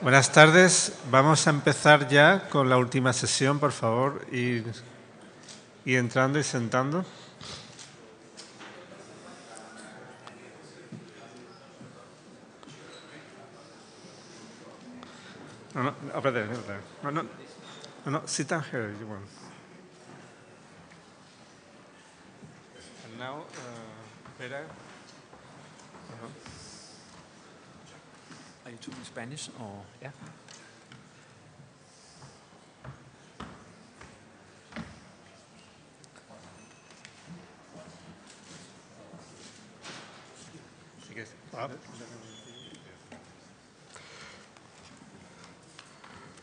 Buenas tardes. Vamos a empezar ya con la última sesión, por favor, y, entrando y sentando. No, no, espérate. No, no, no, no, sit down here. You want. And now, uh. Are you talking Spanish.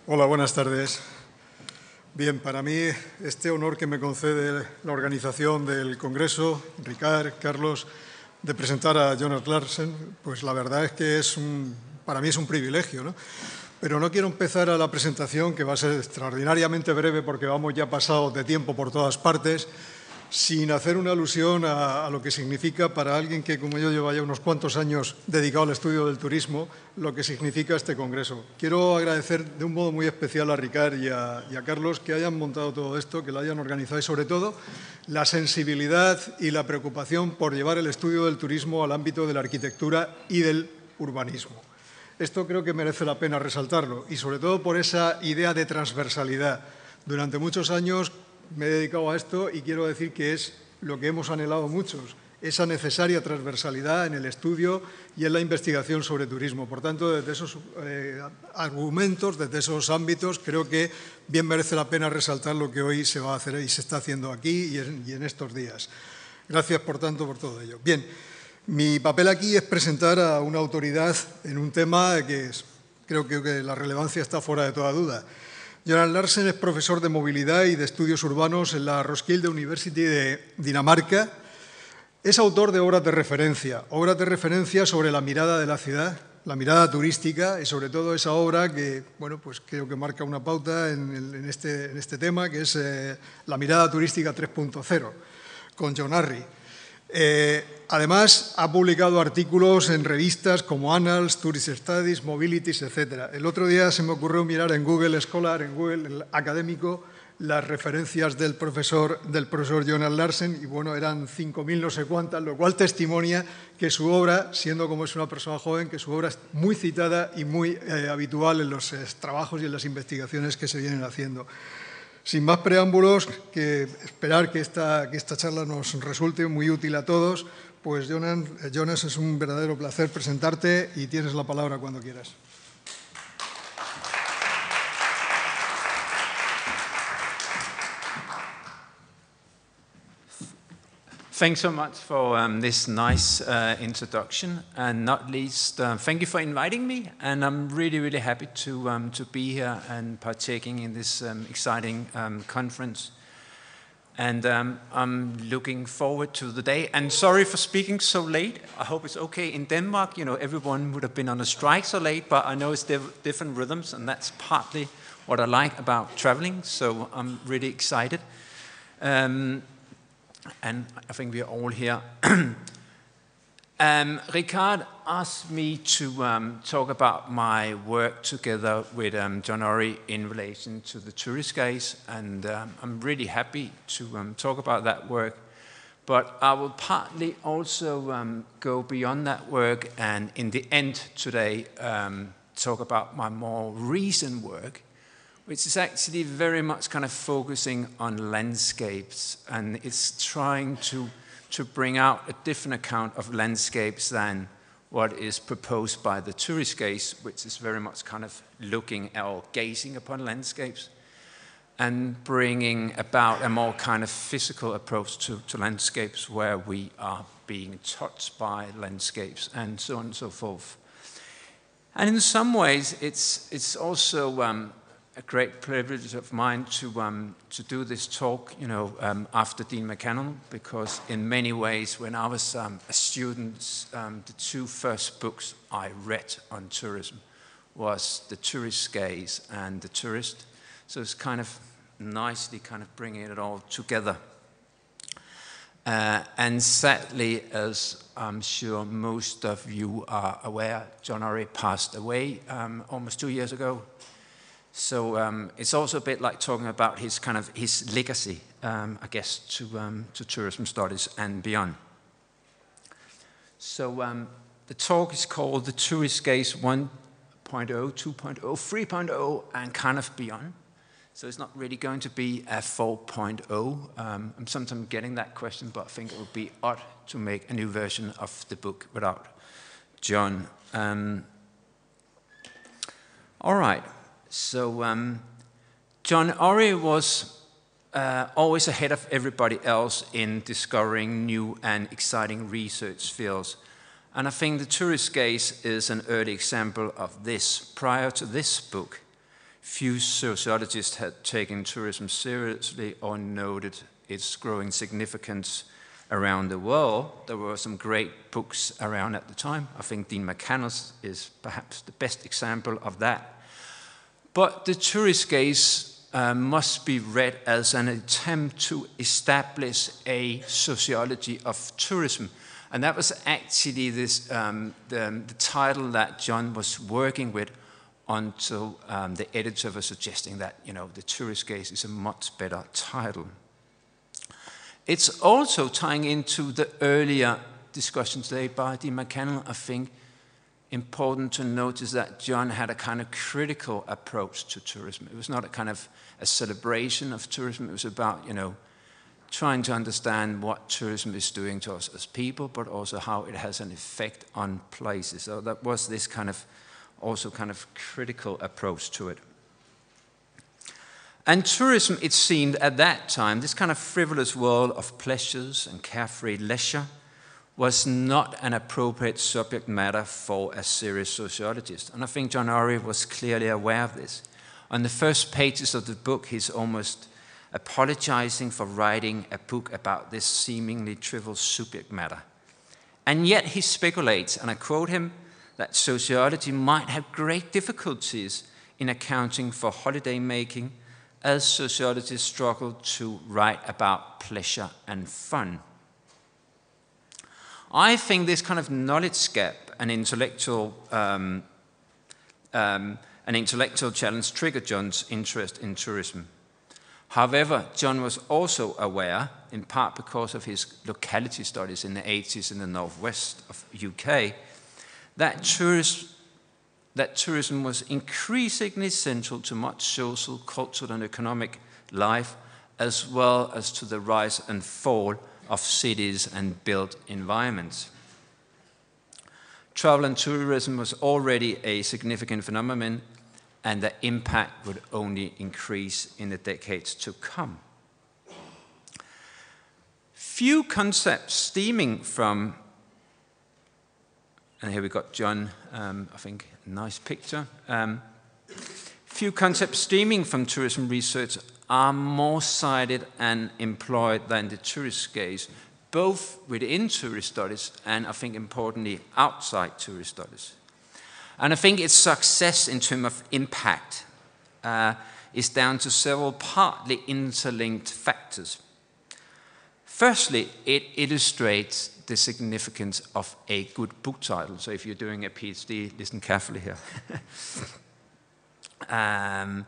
Hola, buenas tardes. Bien, para mí este honor que me concede la organización del Congreso, Ricard, Carlos, de presentar a Jonas Larsen, pues la verdad es que es un, para mí es un privilegio. ¿no? Pero no quiero empezar a la presentación, que va a ser extraordinariamente breve porque vamos ya pasados de tiempo por todas partes, sin hacer una alusión a, lo que significa para alguien que, como yo, lleva ya unos cuantos años dedicado al estudio del turismo, lo que significa este congreso. Quiero agradecer de un modo muy especial a Ricard y a, y a Carlos que hayan montado todo esto, que lo hayan organizado y, sobre todo, la sensibilidad y la preocupación por llevar el estudio del turismo al ámbito de la arquitectura y del urbanismo. Esto creo que merece la pena resaltarlo y, sobre todo, por esa idea de transversalidad. Durante muchos años me he dedicado a esto y quiero decir que es lo que hemos anhelado muchos, esa necesaria transversalidad en el estudio y en la investigación sobre turismo. Por tanto, desde esos eh, argumentos, desde esos ámbitos, creo que bien merece la pena resaltar lo que hoy se va a hacer y se está haciendo aquí y en, y en estos días. Gracias, por tanto, por todo ello. Bien, mi papel aquí es presentar a una autoridad en un tema que es, creo que la relevancia está fuera de toda duda. Jonas Larsen es profesor de movilidad y de estudios urbanos en la Roskilde University de Dinamarca. Es autor de obras de referencia, obras de referencia sobre la mirada de la ciudad, la mirada turística y sobre todo esa obra que, bueno, pues creo que marca una pauta en, en, este, en este, tema, que es eh, la mirada turística 3.0, con John Arry. Eh, además, ha publicado artículos en revistas como Annals, Tourist Studies, Mobilities, etc. El otro día se me ocurrió mirar en Google Scholar, en Google académico, las referencias del profesor, del profesor Jonas Larsen y bueno, eran 5.000 no sé cuántas, lo cual testimonia que su obra, siendo como es una persona joven, que su obra es muy citada y muy eh, habitual en los eh, trabajos y en las investigaciones que se vienen haciendo. Sin más preámbulos, que esperar que esta, que esta charla nos resulte muy útil a todos, pues Jonas, Jonas, es un verdadero placer presentarte y tienes la palabra cuando quieras. Thanks so much for um, this nice uh, introduction, and not least, uh, thank you for inviting me. And I'm really, really happy to um, to be here and partaking in this um, exciting um, conference. And um, I'm looking forward to the day. And sorry for speaking so late. I hope it's okay in Denmark. You know, everyone would have been on a strike so late, but I know it's diff different rhythms, and that's partly what I like about traveling. So I'm really excited. Um, and I think we are all here. um, Ricard asked me to um, talk about my work together with um, John Urry in relation to the tourist gaze, and um, I'm really happy to um, talk about that work. But I will partly also um, go beyond that work and in the end today talk about my more recent work which is actually very much kind of focusing on landscapes and it's trying to, to bring out a different account of landscapes than what is proposed by the tourist gaze, which is very much kind of looking or gazing upon landscapes and bringing about a more kind of physical approach to, to landscapes where we are being touched by landscapes and so on and so forth. And in some ways, it's, it's also um, a great privilege of mine to, um, to do this talk, you know, um, after Dean MacCannell, because in many ways, when I was um, a student, um, the two first books I read on tourism was The Tourist Gaze and The Tourist. So it's kind of nicely kind of bringing it all together. Uh, and sadly, as I'm sure most of you are aware, John Urry passed away um, almost two years ago. So um, it's also a bit like talking about his kind of his legacy, um, I guess, to, um, to tourism studies and beyond. So um, the talk is called The Tourist Gaze 1.0, 2.0, 3.0, and kind of beyond. So it's not really going to be a 4.0. Um, I'm sometimes getting that question, but I think it would be odd to make a new version of the book without John. Um, all right. So um, John Urry was uh, always ahead of everybody else in discovering new and exciting research fields. And I think the tourist gaze is an early example of this. Prior to this book, few sociologists had taken tourism seriously or noted its growing significance around the world. There were some great books around at the time. I think Dean McCann's is perhaps the best example of that. But the tourist gaze uh, must be read as an attempt to establish a sociology of tourism. And that was actually this, um, the, the title that John was working with until um, the editor was suggesting that, you know, the tourist gaze is a much better title. It's also tying into the earlier discussions today by Dean MacCannell, I think, important to notice that John had a kind of critical approach to tourism. It was not a kind of a celebration of tourism. It was about, you know, trying to understand what tourism is doing to us as people, but also how it has an effect on places. So that was this kind of also kind of critical approach to it. And tourism, it seemed at that time, this kind of frivolous world of pleasures and carefree leisure, was not an appropriate subject matter for a serious sociologist. And I think John Urry was clearly aware of this. On the first pages of the book, he's almost apologizing for writing a book about this seemingly trivial subject matter. And yet he speculates, and I quote him that sociology might have great difficulties in accounting for holiday making as sociologists struggle to write about pleasure and fun. I think this kind of knowledge gap and intellectual, um, um, an intellectual challenge triggered John's interest in tourism. However, John was also aware, in part because of his locality studies in the 80s in the northwest of UK, that, tourist, that tourism was increasingly central to much social, cultural, and economic life, as well as to the rise and fall of cities and built environments. Travel and tourism was already a significant phenomenon, and the impact would only increase in the decades to come. Few concepts stemming from and here we've got John, um, I think, nice picture. Um, few concepts stemming from tourism research are more cited and employed than the tourist gaze, both within tourist studies and I think importantly outside tourist studies. And I think its success in terms of impact uh, is down to several partly interlinked factors. Firstly, it illustrates the significance of a good book title. So if you're doing a PhD, listen carefully here. um,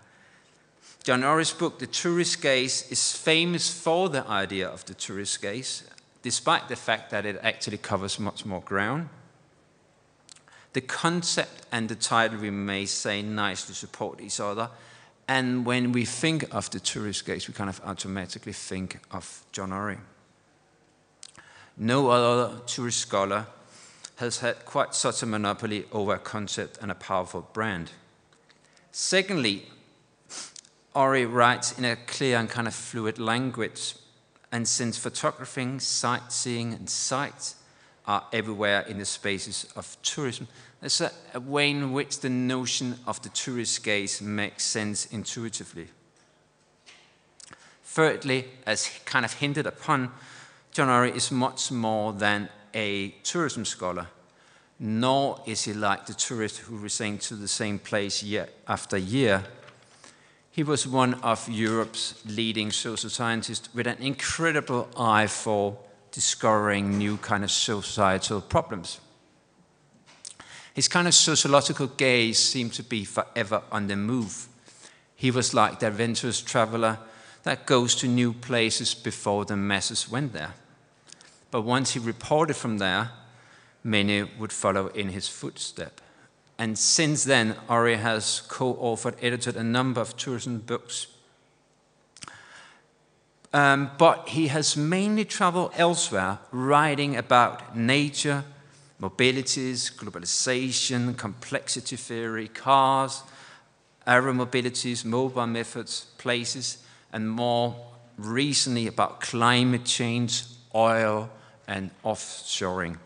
John Urry's book, The Tourist Gaze, is famous for the idea of the tourist gaze, despite the fact that it actually covers much more ground. The concept and the title, we may say, nicely support each other. And when we think of the tourist gaze, we kind of automatically think of John Orry. No other tourist scholar has had quite such a monopoly over a concept and a powerful brand. Secondly, Urry writes in a clear and kind of fluid language, and since photographing, sightseeing, and sight are everywhere in the spaces of tourism, there's a, a way in which the notion of the tourist gaze makes sense intuitively. Thirdly, as kind of hinted upon, John Urry is much more than a tourism scholar, nor is he like the tourist who returns to the same place year after year. He was one of Europe's leading social scientists with an incredible eye for discovering new kind of societal problems. His kind of sociological gaze seemed to be forever on the move. He was like the adventurous traveler that goes to new places before the masses went there. But once he reported from there, many would follow in his footsteps. And since then, Urry has co authored, edited a number of tourism books. Um, but he has mainly traveled elsewhere, writing about nature, mobilities, globalization, complexity theory, cars, aeromobilities, mobile methods, places, and more recently about climate change, oil, and offshoring.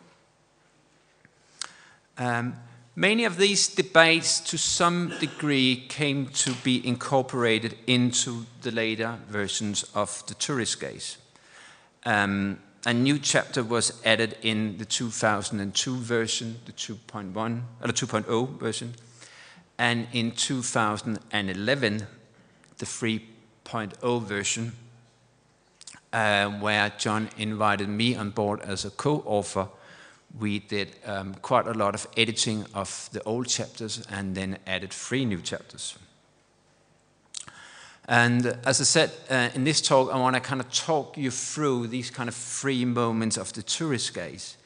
Um, many of these debates, to some degree, came to be incorporated into the later versions of the tourist gaze. Um, a new chapter was added in the 2002 version, the 2.1 or the 2.0 version, and in 2011, the 3.0 version, uh, where John invited me on board as a co-author. We did um, quite a lot of editing of the old chapters and then added three new chapters. And as I said uh, in this talk, I want to kind of talk you through these kind of three moments of the tourist gaze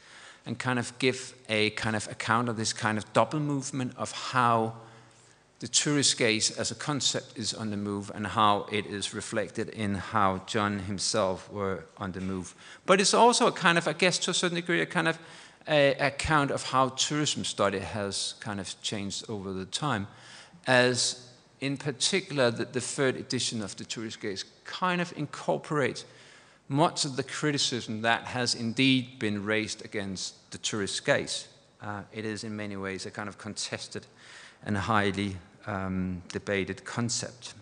and kind of give a kind of account of this kind of double movement of how the tourist gaze as a concept is on the move and how it is reflected in how John himself were on the move. But it's also a kind of, I guess to a certain degree, a kind of account of how tourism study has kind of changed over the time as in particular, that the third edition of the Tourist Gaze kind of incorporates much of the criticism that has indeed been raised against the tourist gaze. Uh, it is in many ways a kind of contested and highly um, debated concept.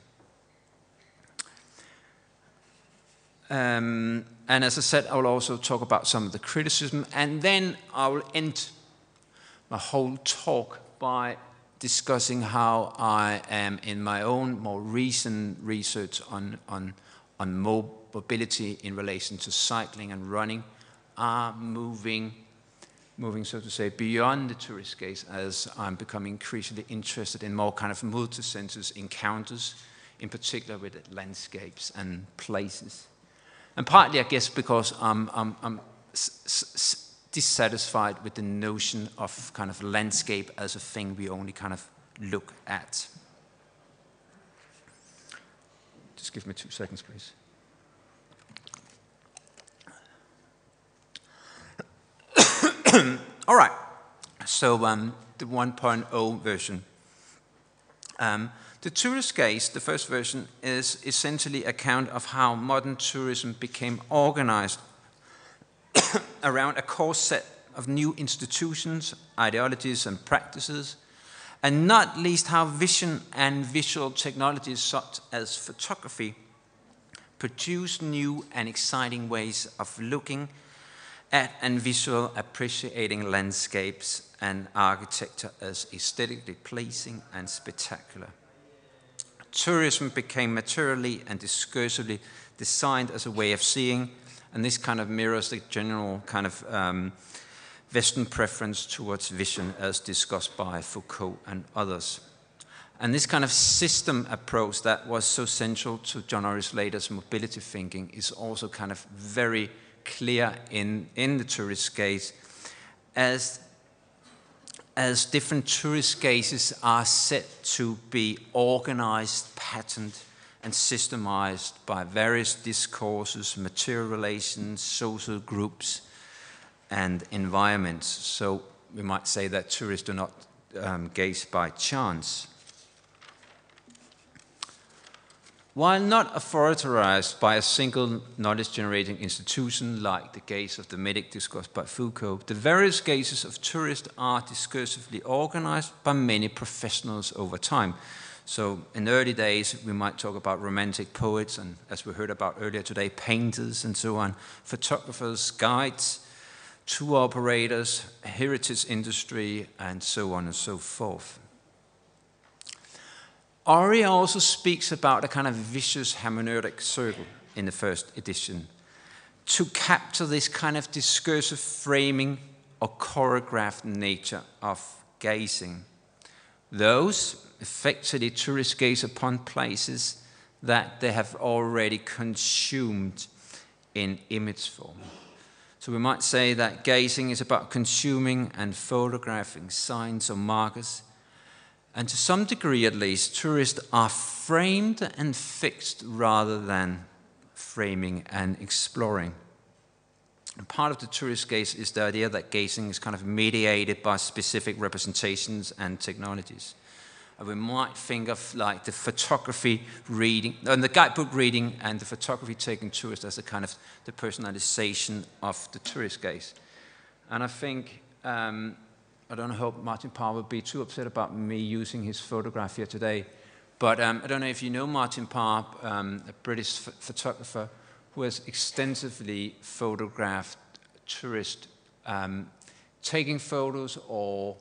Um, and as I said, I will also talk about some of the criticism, and then I will end my whole talk by discussing how I am in my own more recent research on, on, on mobility in relation to cycling and running are moving, moving, so to say, beyond the tourist gaze as I'm becoming increasingly interested in more kind of multi-senses encounters, in particular with landscapes and places. And partly, I guess, because I'm, I'm, I'm dissatisfied with the notion of kind of landscape as a thing we only kind of look at. Just give me two seconds, please. All right, so um, the 1.0 version. Um, the tourist gaze, the first version, is essentially a account of how modern tourism became organized around a core set of new institutions, ideologies, and practices, and not least how vision and visual technologies such as photography produce new and exciting ways of looking at and visual appreciating landscapes and architecture as aesthetically pleasing and spectacular. Tourism became materially and discursively designed as a way of seeing and this kind of mirrors the general kind of um, Western preference towards vision as discussed by Foucault and others. And this kind of system approach that was so central to John Urry's later mobility thinking is also kind of very clear in, in the tourist gaze as, as different tourist gazes are set to be organized, patterned, and systemized by various discourses, material relations, social groups, and environments. So we might say that tourists do not um, gaze by chance. While not authorized by a single knowledge generating institution like the gaze of the medic discussed by Foucault, the various gazes of tourists are discursively organized by many professionals over time. So in early days, we might talk about romantic poets, and as we heard about earlier today, painters and so on, photographers, guides, tour operators, heritage industry, and so on and so forth. Urry also speaks about a kind of vicious hermeneutic circle in the first edition. to capture this kind of discursive framing or choreographed nature of gazing. Those effectively tourists gaze upon places that they have already consumed in image form. So we might say that gazing is about consuming and photographing signs or markers. And to some degree, at least, tourists are framed and fixed rather than framing and exploring. And part of the tourist gaze is the idea that gazing is kind of mediated by specific representations and technologies. And we might think of like the photography reading, and the guidebook reading and the photography taking tourists as a kind of the personalization of the tourist gaze. And I think, um, I don't hope Martin Parr would be too upset about me using his photograph here today, but um, I don't know if you know Martin Parr, um, a British photographer who has extensively photographed tourists um, taking photos or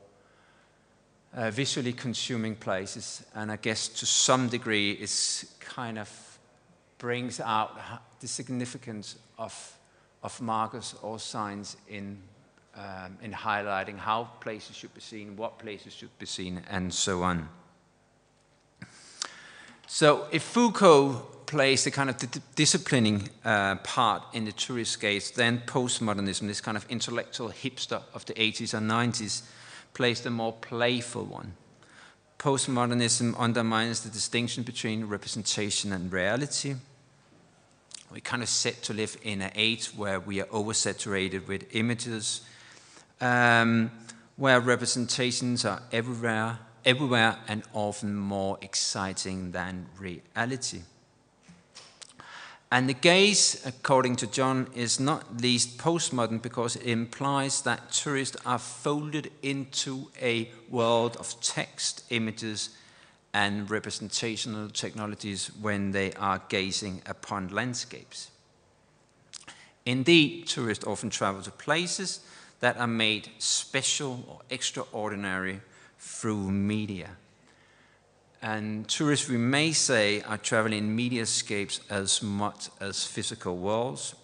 uh, visually consuming places, and I guess to some degree it kind of brings out the significance of, of markers or signs in, um, in highlighting how places should be seen, what places should be seen, and so on. So if Foucault plays the kind of disciplining uh, part in the tourist gaze, then postmodernism, this kind of intellectual hipster of the 80s and 90s, plays the more playful one. Postmodernism undermines the distinction between representation and reality. We're kind of set to live in an age where we are oversaturated with images, um, where representations are everywhere, everywhere and often more exciting than reality. And the gaze, according to John, is not least postmodern because it implies that tourists are folded into a world of text, images, and representational technologies when they are gazing upon landscapes. Indeed, tourists often travel to places that are made special or extraordinary through media. And tourists, we may say, are traveling media mediascapes as much as physical worlds,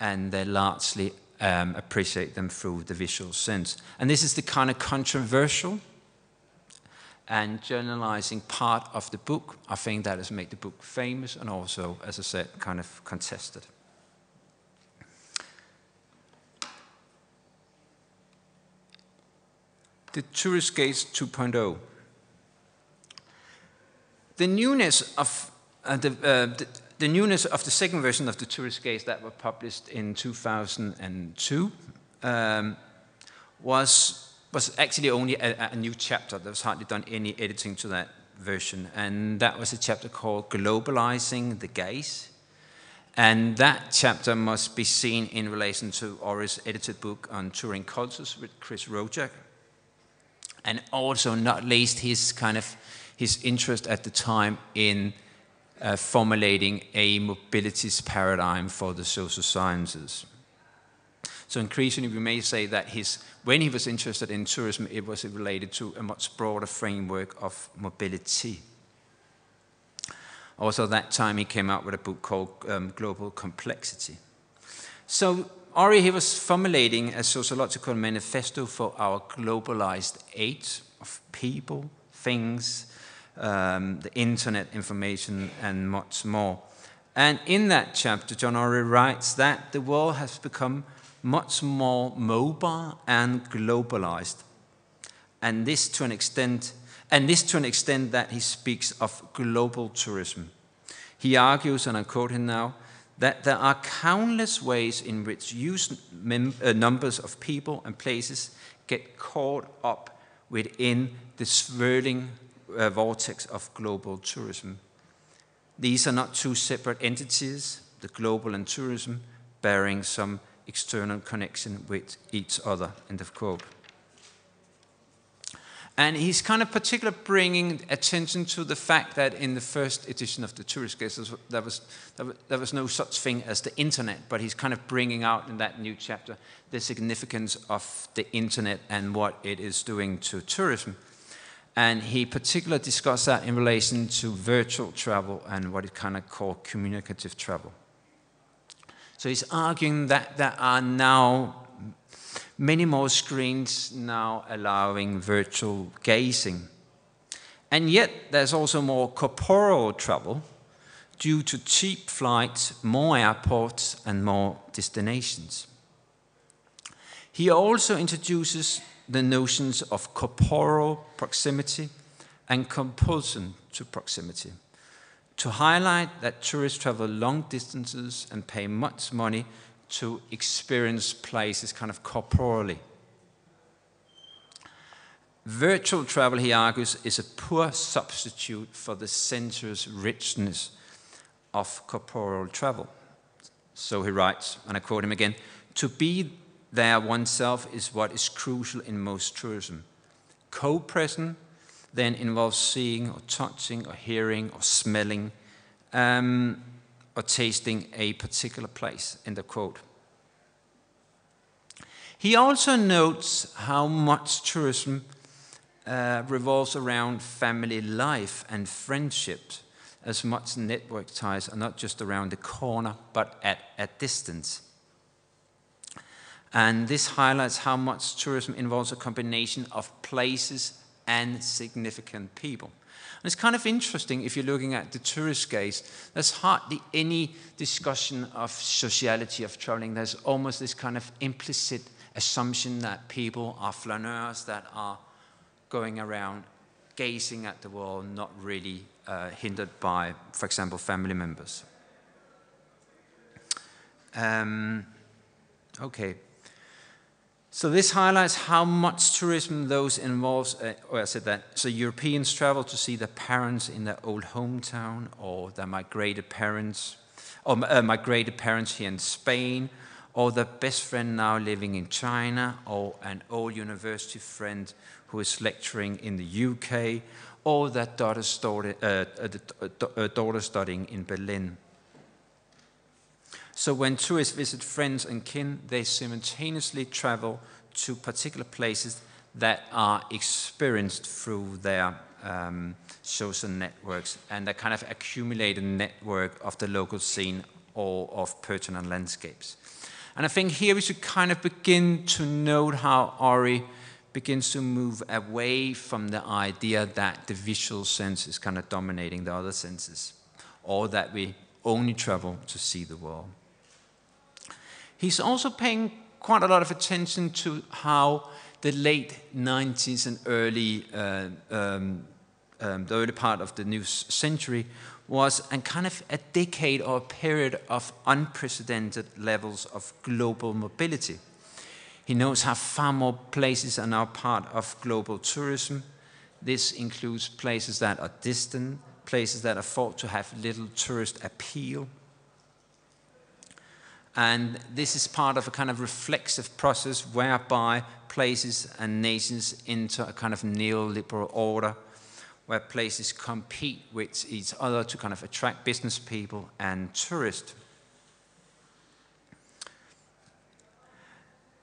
and they largely um, appreciate them through the visual sense. And this is the kind of controversial and generalizing part of the book. I think that has made the book famous and also, as I said, kind of contested. The Tourist Gaze 2.0 the newness of uh, the, uh, the, the, newness of the second version of the tourist gaze that were published in 2002 um, was was actually only a, a, new chapter. There was hardly done any editing to that version, and that was a chapter called "Globalizing the Gaze." And that chapter must be seen in relation to Urry's edited book on touring cultures with Chris Rojek, and also not least his kind of his interest at the time in uh, formulating a mobilities paradigm for the social sciences. So increasingly, we may say that his, when he was interested in tourism, it was related to a much broader framework of mobility. Also, that time he came out with a book called um, Global Complexity. So Urry, he was formulating a sociological manifesto for our globalized age of people, things, um, the internet information, and much more. And in that chapter, John Urry writes that the world has become much more mobile and globalized. And this to an extent, and this to an extent that he speaks of global tourism. He argues, and I quote him now, that there are countless ways in which huge uh, numbers of people and places get caught up within the swirling uh, vortex of global tourism. These are not two separate entities, the global and tourism, bearing some external connection with each other. End of quote. And he's kind of particularly bringing attention to the fact that in the first edition of the Tourist Gaze, there was, there was no such thing as the internet, but he's kind of bringing out in that new chapter the significance of the internet and what it is doing to tourism. And he particularly discussed that in relation to virtual travel and what he kind of called communicative travel. So he's arguing that there are now many more screens now allowing virtual gazing. And yet, there's also more corporal travel due to cheap flights, more airports, and more destinations. He also introduces the notions of corporal proximity and compulsion to proximity to highlight that tourists travel long distances and pay much money to experience places kind of corporally. Virtual travel, he argues, is a poor substitute for the sensuous richness of corporal travel. So he writes, and I quote him again To be there oneself is what is crucial in most tourism. Co present then involves seeing or touching or hearing or smelling um, or tasting a particular place, in the quote. He also notes how much tourism uh, revolves around family life and friendships, as much network ties are not just around the corner, but at a distance. And this highlights how much tourism involves a combination of places and significant people. And it's kind of interesting if you're looking at the tourist gaze, there's hardly any discussion of sociality of traveling. There's almost this kind of implicit assumption that people are flaneurs that are going around gazing at the world, not really uh, hindered by, for example, family members. Um, okay. So this highlights how much tourism those involves. Uh, oh, I said that. So Europeans travel to see their parents in their old hometown, or their migrated parents, or uh, migrated parents here in Spain, or their best friend now living in China, or an old university friend who is lecturing in the UK, or their daughter, uh, uh, daughter studying in Berlin. So when tourists visit friends and kin, they simultaneously travel to particular places that are experienced through their um, social networks and a kind of accumulated network of the local scene or of pertinent landscapes. And I think here we should kind of begin to note how Urry begins to move away from the idea that the visual sense is kind of dominating the other senses, or that we only travel to see the world. He's also paying quite a lot of attention to how the late 90s and early, uh, um, um, the early part of the new century was a kind of a decade or a period of unprecedented levels of global mobility. He knows how far more places are now part of global tourism. This includes places that are distant, places that are thought to have little tourist appeal, and this is part of a kind of reflexive process whereby places and nations enter a kind of neoliberal order where places compete with each other to kind of attract business people and tourists.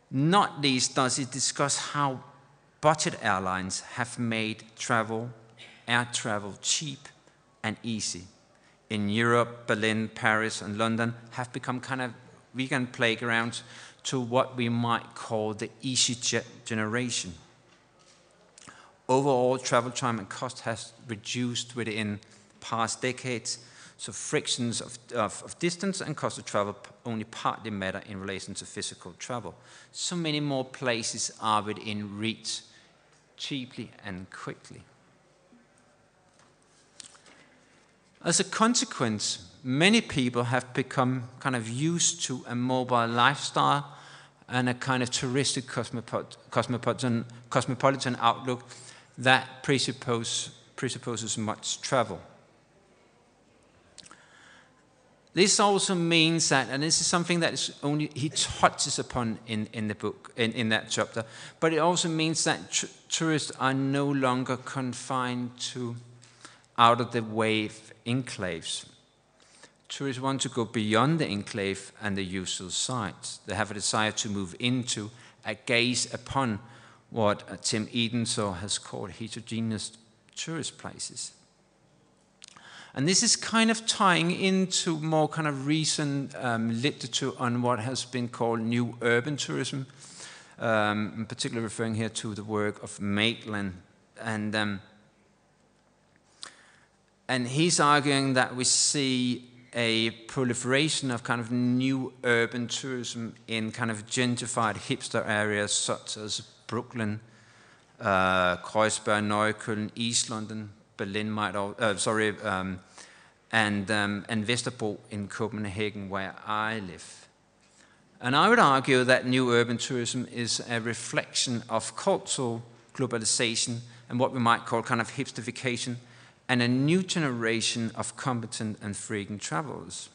Not least does it discuss how budget airlines have made travel, air travel, cheap and easy. In Europe, Berlin, Paris, and London have become kind of vegan playgrounds to what we might call the EasyJet generation. Overall, travel time and cost has reduced within past decades, so frictions of, of, of, distance and cost of travel only partly matter in relation to physical travel. So many more places are within reach cheaply and quickly. As a consequence, many people have become kind of used to a mobile lifestyle and a kind of touristic cosmopolitan, cosmopolitan outlook that presuppose, presupposes much travel. This also means that, and this is something that is only he touches upon in, in the book, in, in that chapter, but it also means that tr- tourists are no longer confined to out of the way enclaves. Tourists want to go beyond the enclave and the usual sites. They have a desire to move into, a gaze upon what Tim Edensor has called heterogeneous tourist places. And this is kind of tying into more kind of recent um, literature on what has been called new urban tourism, um, in particular referring here to the work of Maitland. And, um, and he's arguing that we see a proliferation of kind of new urban tourism in kind of gentrified hipster areas such as Brooklyn, uh, Kreuzberg, Neukölln, East London, Berlin, might uh, sorry, um, and, um, and Vesterbro in Copenhagen, where I live. And I would argue that new urban tourism is a reflection of cultural globalization and what we might call kind of hipsterification and a new generation of competent and frequent travelers.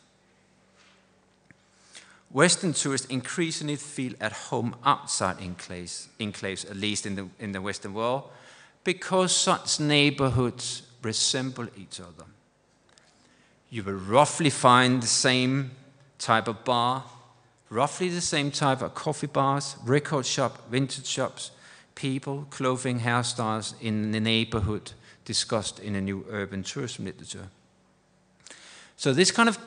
Western tourists increasingly feel at home outside enclaves, enclaves, at least in the, in the Western world, because such neighborhoods resemble each other. You will roughly find the same type of bar, roughly the same type of coffee bars, record shop, vintage shops, people, clothing, hairstyles in the neighborhood discussed in a new urban tourism literature. So this kind of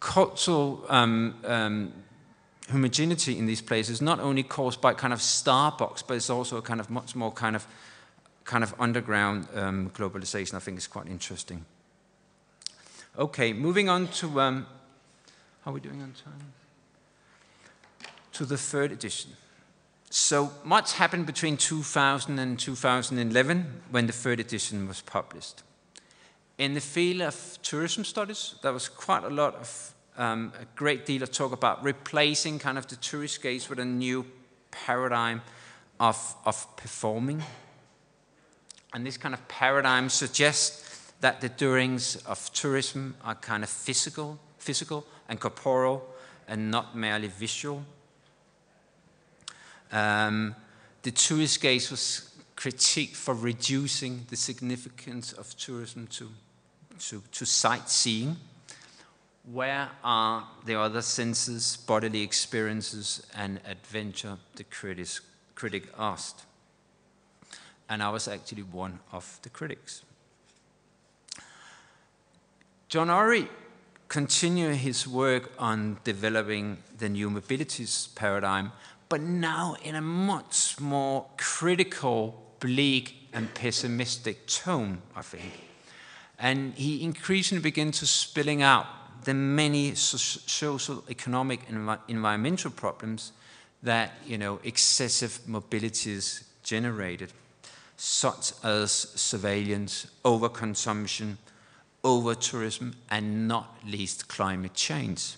cultural um, um, homogeneity in these places not only caused by kind of Starbucks, but it's also a kind of much more kind of kind of underground um, globalization. I think is quite interesting. Okay, moving on to um, how are we doing on time? To the third edition. So much happened between 2000 and 2011 when the third edition was published. In the field of tourism studies, there was quite a lot of, um, a great deal of talk about replacing kind of the tourist gaze with a new paradigm of, of performing. And this kind of paradigm suggests that the doings of tourism are kind of physical, physical and corporal and not merely visual. Um, the tourist gaze was critiqued for reducing the significance of tourism to, to, to sightseeing. Where are the other senses, bodily experiences, and adventure? The critic, critic asked. And I was actually one of the critics. John Urry continued his work on developing the new mobilities paradigm but now in a much more critical, bleak, and pessimistic tone, I think. And he increasingly begins to spilling out the many social, economic, and environmental problems that you know excessive mobilities generated, such as surveillance, overconsumption, over tourism, and not least climate change.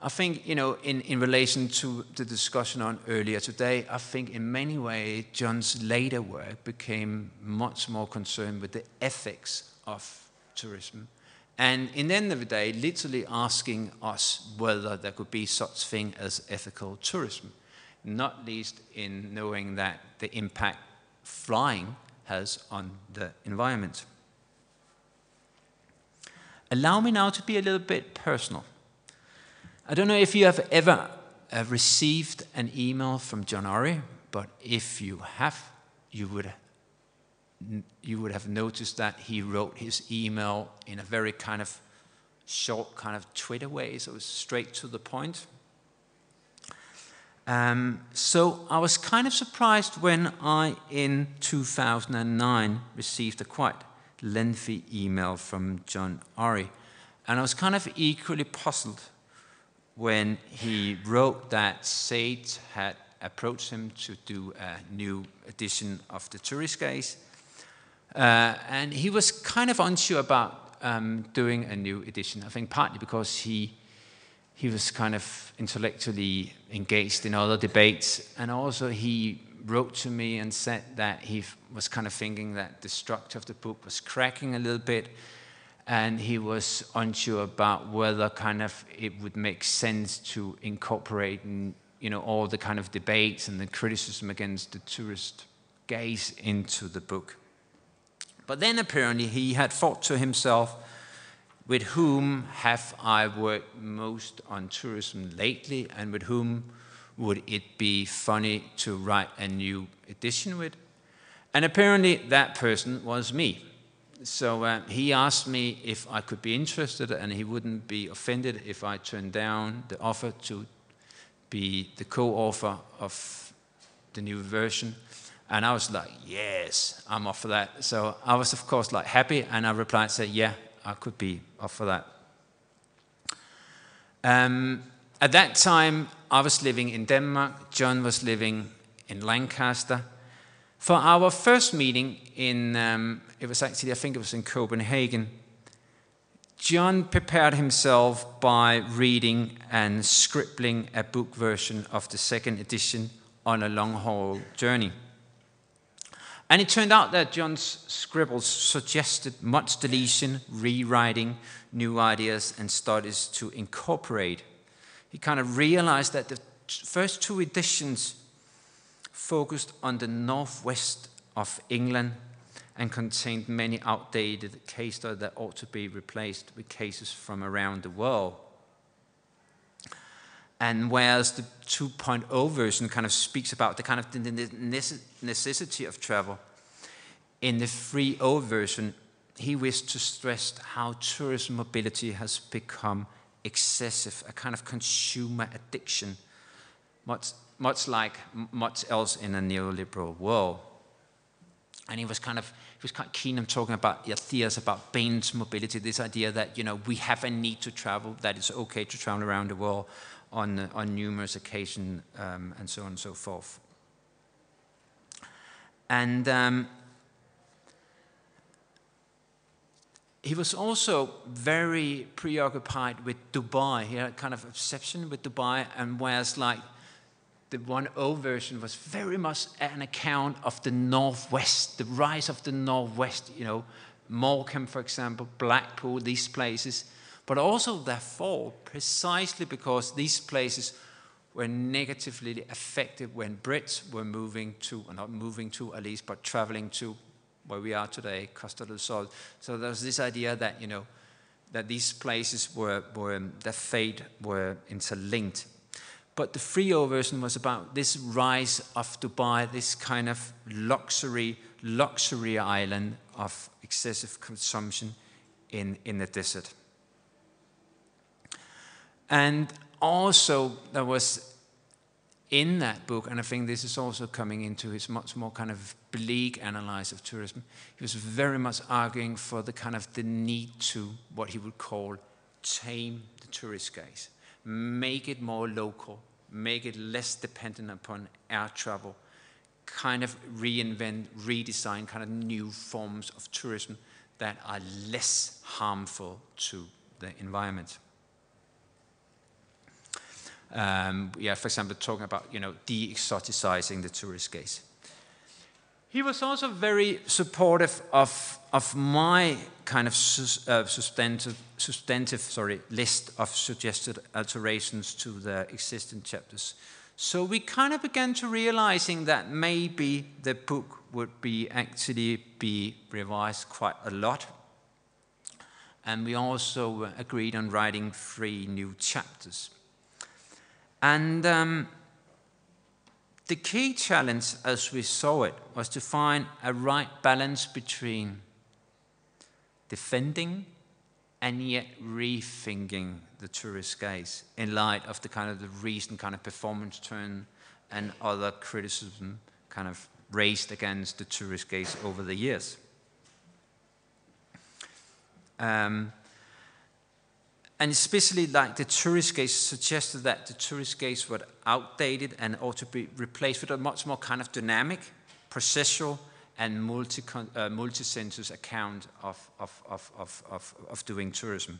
I think, you know, in, in relation to the discussion on earlier today, I think in many ways John's later work became much more concerned with the ethics of tourism. And in the end of the day, literally asking us whether there could be such thing as ethical tourism, not least in knowing that the impact flying has on the environment. Allow me now to be a little bit personal. I don't know if you have ever uh, received an email from John Urry, but if you have, you would, you would have noticed that he wrote his email in a very kind of short, kind of Twitter way, so it was straight to the point. Um, so I was kind of surprised when I, in 2009, received a quite lengthy email from John Urry. And I was kind of equally puzzled when he wrote that Sage had approached him to do a new edition of the Tourist Gaze. Uh, and he was kind of unsure about um, doing a new edition, I think partly because he, he was kind of intellectually engaged in other debates, and also he wrote to me and said that he was kind of thinking that the structure of the book was cracking a little bit, and he was unsure about whether kind of it would make sense to incorporate you know all the kind of debates and the criticism against the tourist gaze into the book. But then apparently he had thought to himself, with whom have I worked most on tourism lately, and with whom would it be funny to write a new edition with? And apparently that person was me. So uh, he asked me if I could be interested and he wouldn't be offended if I turned down the offer to be the co-author of the new version. And I was like, yes, I'm off for that. So I was, of course, like happy, and I replied, say, yeah, I could be off for that. Um, at that time, I was living in Denmark. John was living in Lancaster. For our first meeting in, um, it was actually, I think it was in Copenhagen, John prepared himself by reading and scribbling a book version of the second edition on a long haul journey. And it turned out that John's scribbles suggested much deletion, rewriting, new ideas, and studies to incorporate. He kind of realized that the first two editions focused on the northwest of England and contained many outdated case studies that ought to be replaced with cases from around the world. And whereas the 2.0 version kind of speaks about the kind of the necessity of travel, in the 3.0 version, he wished to stress how tourism mobility has become excessive, a kind of consumer addiction, much, much like much else in a neoliberal world. And he was kind of he was quite keen on talking about ideas about balanced mobility, this idea that you know we have a need to travel, that it's okay to travel around the world, on, on numerous occasions, um, and so on and so forth. And um, he was also very preoccupied with Dubai. He had kind of obsession with Dubai, and whereas like the 1.0 version was very much an account of the Northwest, the rise of the Northwest, you know, Morecambe, for example, Blackpool, these places but also therefore, precisely because these places were negatively affected when Brits were moving to, or not moving to at least, but traveling to where we are today, Costa del Sol. So there's this idea that, you know, that these places were, were their fate were interlinked. But the 3.0 version was about this rise of Dubai, this kind of luxury, luxury island of excessive consumption in, in the desert. And also, there was in that book, and I think this is also coming into his much more kind of bleak analysis of tourism, he was very much arguing for the kind of the need to, what he would call, tame the tourist gaze, make it more local, make it less dependent upon air travel, kind of reinvent, redesign kind of new forms of tourism that are less harmful to the environment. Um, yeah, for example, talking about you know de-exoticizing the tourist gaze. He was also very supportive of, of my kind of uh, substantive, substantive sorry, list of suggested alterations to the existing chapters. So we kind of began to realizing that maybe the book would be actually be revised quite a lot. And we also agreed on writing three new chapters. And um, the key challenge, as we saw it, was to find a right balance between defending and yet rethinking the tourist gaze in light of the kind of the recent kind of performance turn and other criticism kind of raised against the tourist gaze over the years. Um, and especially like the tourist gaze suggested that the tourist gaze were outdated and ought to be replaced with a much more kind of dynamic, processual, and multi, uh, multi-sensus account of, of, of, of, of, of doing tourism.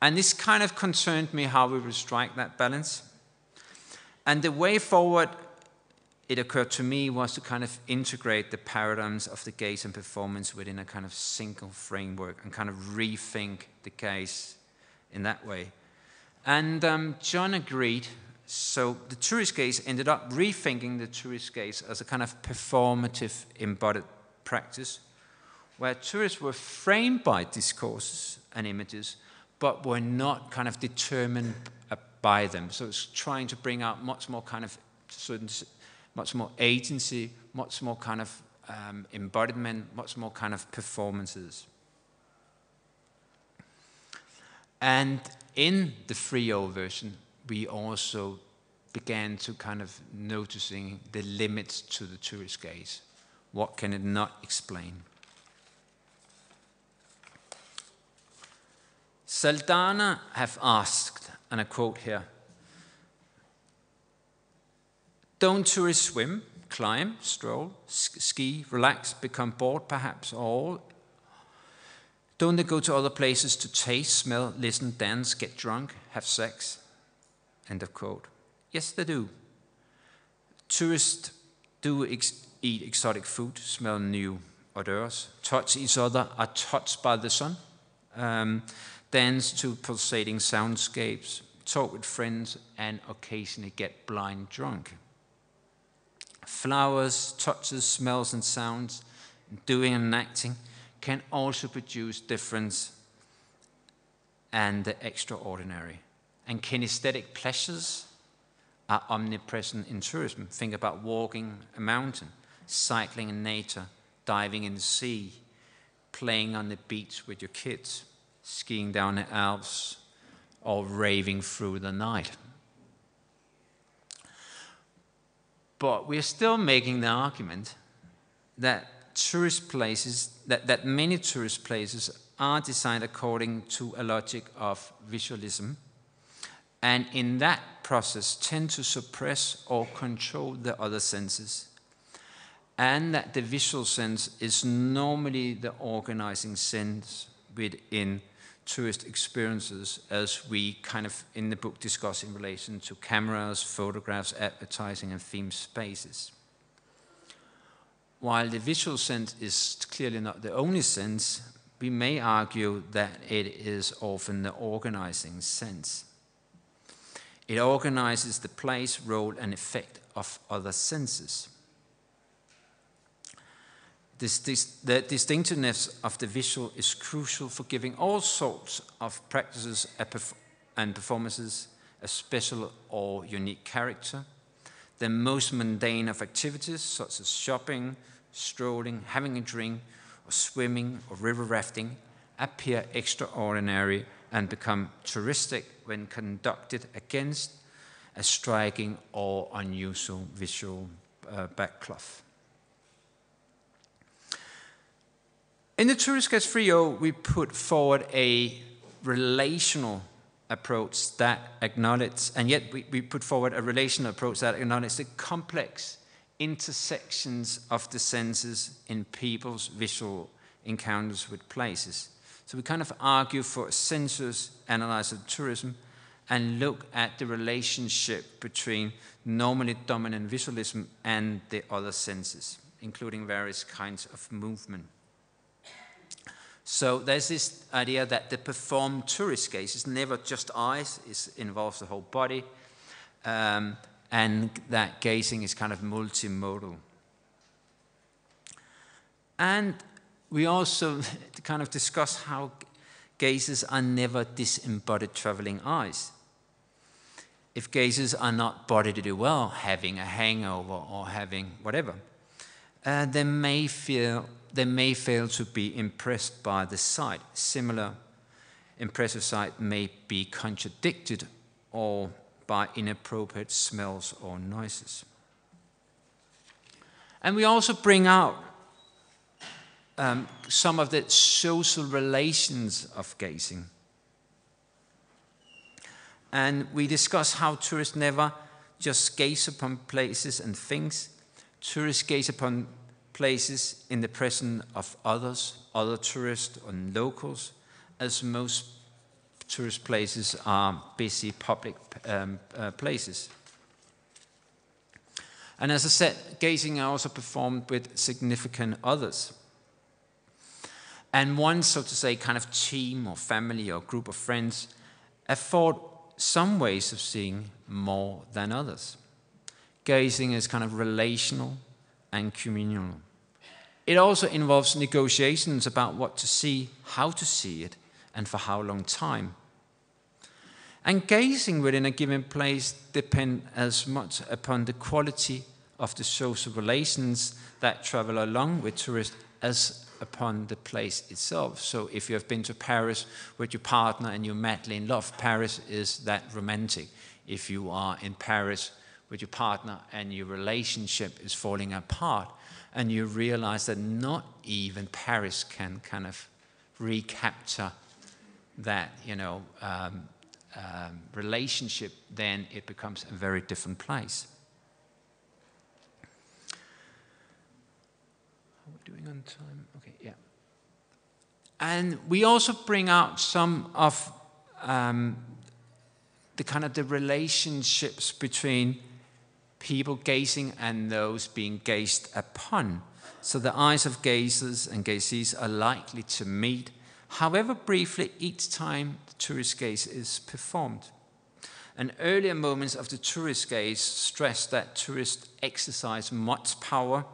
And this kind of concerned me how we would strike that balance. And the way forward it occurred to me was to kind of integrate the paradigms of the gaze and performance within a kind of single framework and kind of rethink the gaze in that way. And um, John agreed. So the tourist gaze ended up rethinking the tourist gaze as a kind of performative embodied practice where tourists were framed by discourses and images but were not kind of determined by them. So it's trying to bring out much more kind of certain much more agency, much more kind of um, embodiment, much more kind of performances. And in the 3.0 version, we also began to kind of noticing the limits to the tourist gaze. What can it not explain? Saldana have asked, and I quote here, don't tourists swim, climb, stroll, ski, relax, become bored perhaps, all? Don't they go to other places to taste, smell, listen, dance, get drunk, have sex? End of quote. Yes, they do. Tourists do ex- eat exotic food, smell new odors, touch each other, are touched by the sun, um, dance to pulsating soundscapes, talk with friends, and occasionally get blind drunk. Flowers, touches, smells, and sounds, doing and acting can also produce difference and the extraordinary. And kinesthetic pleasures are omnipresent in tourism. Think about walking a mountain, cycling in nature, diving in the sea, playing on the beach with your kids, skiing down the Alps, or raving through the night. But we're still making the argument that tourist places, that, that many tourist places are designed according to a logic of visualism and in that process tend to suppress or control the other senses. And that the visual sense is normally the organizing sense within tourist experiences, as we kind of in the book discuss in relation to cameras, photographs, advertising, and themed spaces. While the visual sense is clearly not the only sense, we may argue that it is often the organizing sense. It organizes the place, role, and effect of other senses. This, this, the distinctiveness of the visual is crucial for giving all sorts of practices and performances a special or unique character. The most mundane of activities, such as shopping, strolling, having a drink, or swimming, or river rafting, appear extraordinary and become touristic when conducted against a striking or unusual visual uh, backcloth. In the Gaze 3.0, we put forward a relational approach that acknowledges, and yet we, we put forward a relational approach that acknowledges the complex intersections of the senses in people's visual encounters with places. So we kind of argue for a sensuous analysis of tourism and look at the relationship between normally dominant visualism and the other senses, including various kinds of movement. So there's this idea that the performed tourist gaze is never just eyes, it involves the whole body, um, and that gazing is kind of multimodal. And we also kind of discuss how gazes are never disembodied traveling eyes. If gazes are not bodily well, having a hangover or having whatever, uh, they may feel they may fail to be impressed by the sight. Similar impressive sight may be contradicted or by inappropriate smells or noises. And we also bring out um, some of the social relations of gazing. And we discuss how tourists never just gaze upon places and things. Tourists gaze upon places in the presence of others, other tourists and locals, as most tourist places are busy public um, uh, places. And as I said, gazing are also performed with significant others. And one, so to say, kind of team or family or group of friends afford some ways of seeing more than others. Gazing is kind of relational and communal. It also involves negotiations about what to see, how to see it, and for how long time. And gazing within a given place depends as much upon the quality of the social relations that travel along with tourists as upon the place itself. So if you have been to Paris with your partner and you're madly in love, Paris is that romantic. If you are in Paris with your partner and your relationship is falling apart, and you realize that not even Paris can kind of recapture that, you know, um, um, relationship, then it becomes a very different place. How are we doing on time? Okay, yeah. And we also bring out some of um, the kind of the relationships between people gazing and those being gazed upon. So the eyes of gazers and gazees are likely to meet, however briefly, each time the tourist gaze is performed. And earlier moments of the tourist gaze stress that tourists exercise much power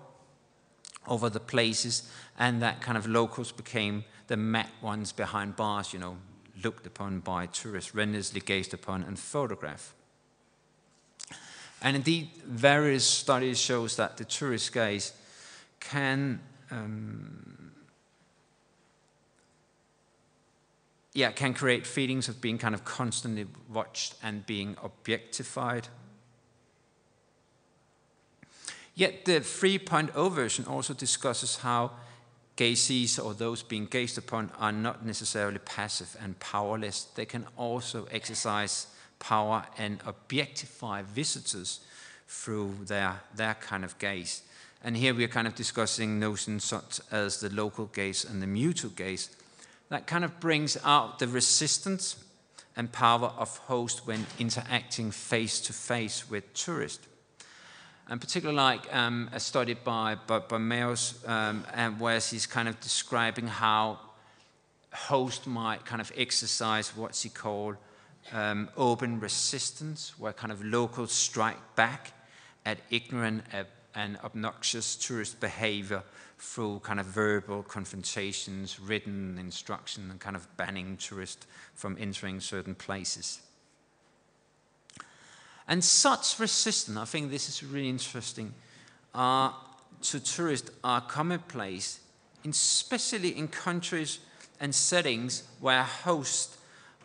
over the places and that kind of locals became the mad ones behind bars, you know, looked upon by tourists, relentlessly gazed upon and photographed. And indeed, various studies shows that the tourist gaze can um, yeah, can create feelings of being kind of constantly watched and being objectified. Yet the 3.0 version also discusses how gazees or those being gazed upon are not necessarily passive and powerless. They can also exercise power and objectify visitors through their, their kind of gaze. And here we are kind of discussing notions such as the local gaze and the mutual gaze. That kind of brings out the resistance and power of host when interacting face to face with tourists. And particularly like um, a study by, by, by Maoz, um, and where he's kind of describing how host might kind of exercise what's he called um, resistance, where kind of locals strike back at ignorant and obnoxious tourist behavior through kind of verbal confrontations, written instruction, and kind of banning tourists from entering certain places. And such resistance, I think this is really interesting, to tourists are commonplace, especially in countries and settings where hosts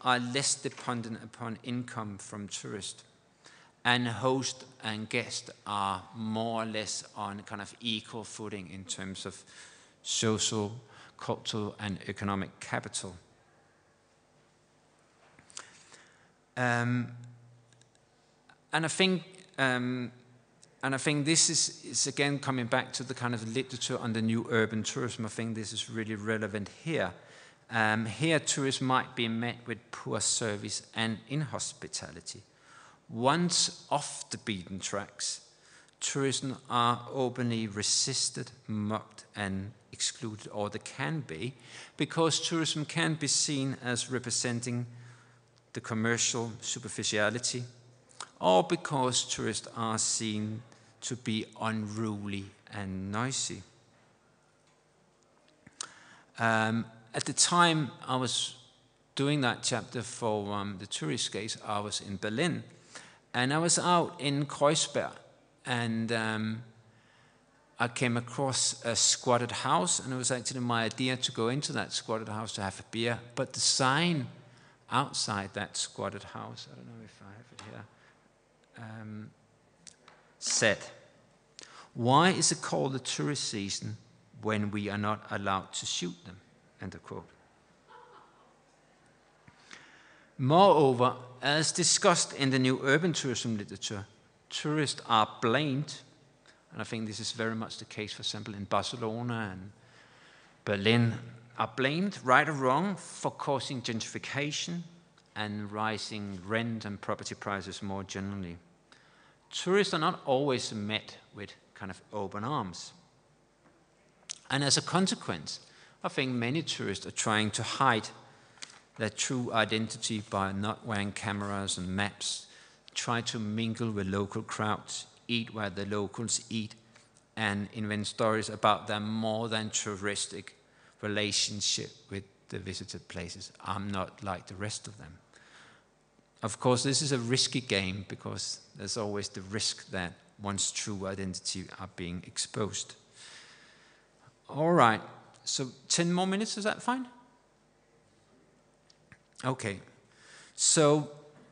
are less dependent upon income from tourists. And host and guest are more or less on kind of equal footing in terms of social, cultural, and economic capital. Um, and I think, um, and I think this is, is again coming back to the kind of literature on the new urban tourism. I think this is really relevant here um, here, tourists might be met with poor service and inhospitality. Once off the beaten tracks, tourists are openly resisted, mocked, and excluded, or they can be, because tourism can be seen as representing the commercial superficiality, or because tourists are seen to be unruly and noisy. Um, at the time I was doing that chapter for um, the tourist gaze, I was in Berlin. And I was out in Kreuzberg, and um, I came across a squatted house, and it was actually my idea to go into that squatted house to have a beer. But the sign outside that squatted house, I don't know if I have it here, um, said, Why is it called the tourist season when we are not allowed to shoot them? End of quote. Moreover, as discussed in the new urban tourism literature, tourists are blamed, and I think this is very much the case, for example, in Barcelona and Berlin, are blamed, right or wrong, for causing gentrification and rising rent and property prices more generally. Tourists are not always met with kind of open arms. And as a consequence, I think many tourists are trying to hide their true identity by not wearing cameras and maps, try to mingle with local crowds, eat where the locals eat, and invent stories about their more than touristic relationship with the visited places. I'm not like the rest of them. Of course, this is a risky game because there's always the risk that one's true identity are being exposed. All right, so 10 more minutes, is that fine? Okay, so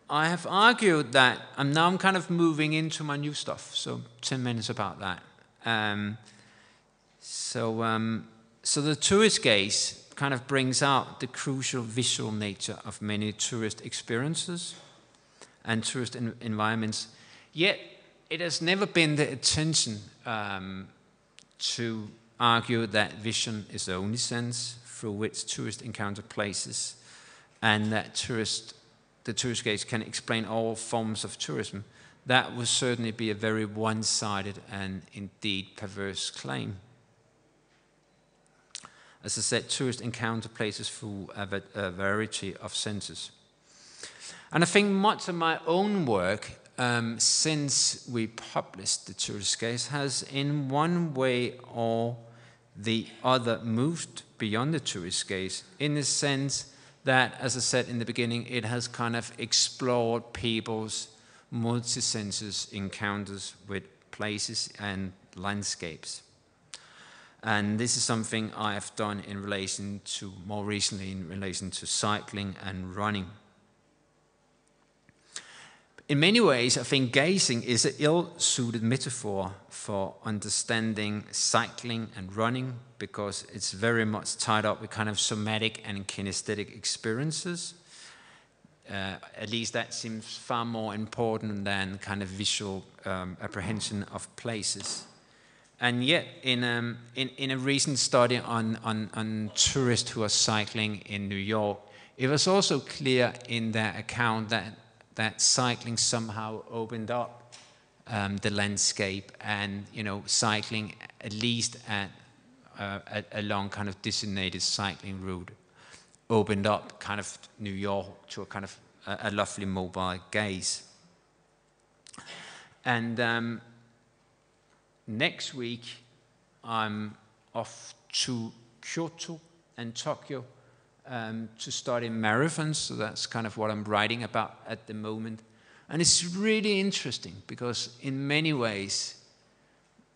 I have argued that, and now I'm kind of moving into my new stuff, so 10 minutes about that. Um, so, um, so the tourist gaze kind of brings out the crucial visual nature of many tourist experiences and tourist environments. Yet, it has never been the intention um, to argue that vision is the only sense through which tourists encounter places and that tourist, the tourist gaze can explain all forms of tourism. That would certainly be a very one sided and indeed perverse claim. As I said, tourists encounter places through a, variety of senses. And I think much of my own work um, since we published the tourist gaze has, in one way or the other, moved beyond the tourist gaze in the sense that, as I said in the beginning, it has kind of explored people's multi-senses encounters with places and landscapes. And this is something I have done in relation to, more recently, in relation to cycling and running. In many ways, I think gazing is an ill suited metaphor for understanding cycling and running because it's very much tied up with kind of somatic and kinesthetic experiences. Uh, at least that seems far more important than kind of visual um, apprehension of places. And yet, in, um, in, in a recent study on, on, on tourists who are cycling in New York, it was also clear in their account that, that cycling somehow opened up um, the landscape and, you know, cycling at least at, uh, along kind of designated cycling route opened up kind of New York to a kind of a, a lovely mobile gaze. And um, next week, I'm off to Kyoto and Tokyo um, to study marathons. So that's kind of what I'm writing about at the moment. And it's really interesting because, in many ways,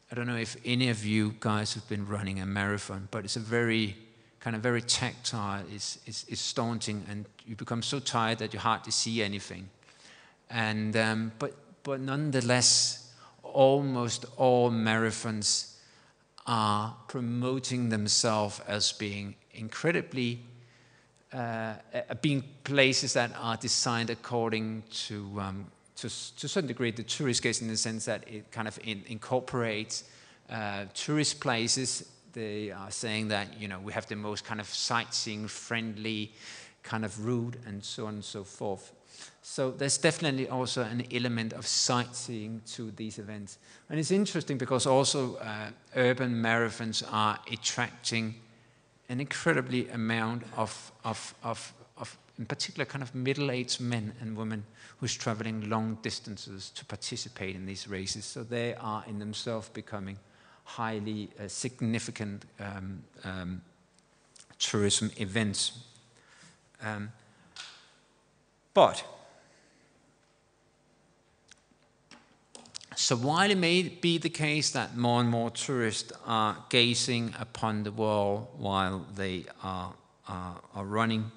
I don't know if any of you guys have been running a marathon, but it's a very kind of very tactile, it's, it's, it's and you become so tired that you hardly see anything. And, um, but, but nonetheless, almost all marathons are promoting themselves as being incredibly uh, being places that are designed according to, um, to, to a certain degree, the tourist gaze in the sense that it kind of in, incorporates uh, tourist places. They are saying that, you know, we have the most kind of sightseeing friendly kind of route and so on and so forth. So there's definitely also an element of sightseeing to these events. And it's interesting because also uh, urban marathons are attracting an incredibly amount of, of, of, of, in particular, kind of middle-aged men and women who's traveling long distances to participate in these races. So they are in themselves becoming highly uh, significant um, um, tourism events. Um, but So while it may be the case that more and more tourists are gazing upon the world while they are, are, are running,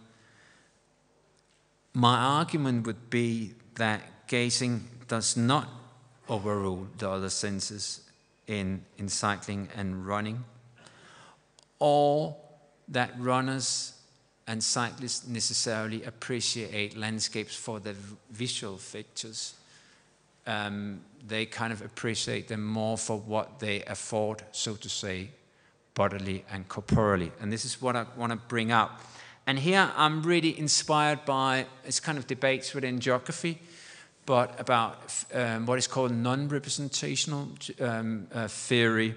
my argument would be that gazing does not overrule the other senses in, in cycling and running, or that runners and cyclists necessarily appreciate landscapes for their visual features um, they kind of appreciate them more for what they afford, so to say, bodily and corporally. And this is what I want to bring up. And here I'm really inspired by, it's kind of debates within geography, but about um, what is called non representational um, uh, theory.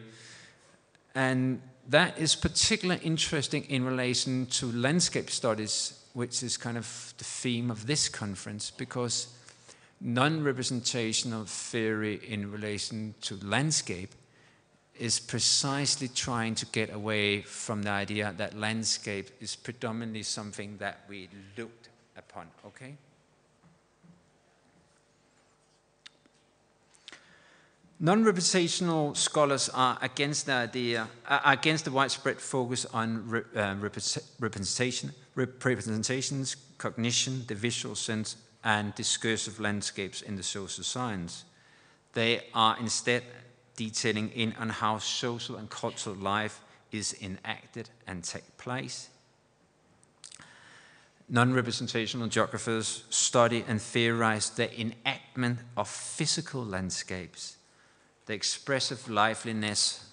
And that is particularly interesting in relation to landscape studies, which is kind of the theme of this conference, because non-representational theory in relation to landscape is precisely trying to get away from the idea that landscape is predominantly something that we looked upon, okay? Non-representational scholars are against the idea, against the widespread focus on re, uh, representation, representations, cognition, the visual sense, and discursive landscapes in the social science. They are instead detailing in on how social and cultural life is enacted and take place. Non-representational geographers study and theorize the enactment of physical landscapes, the expressive liveliness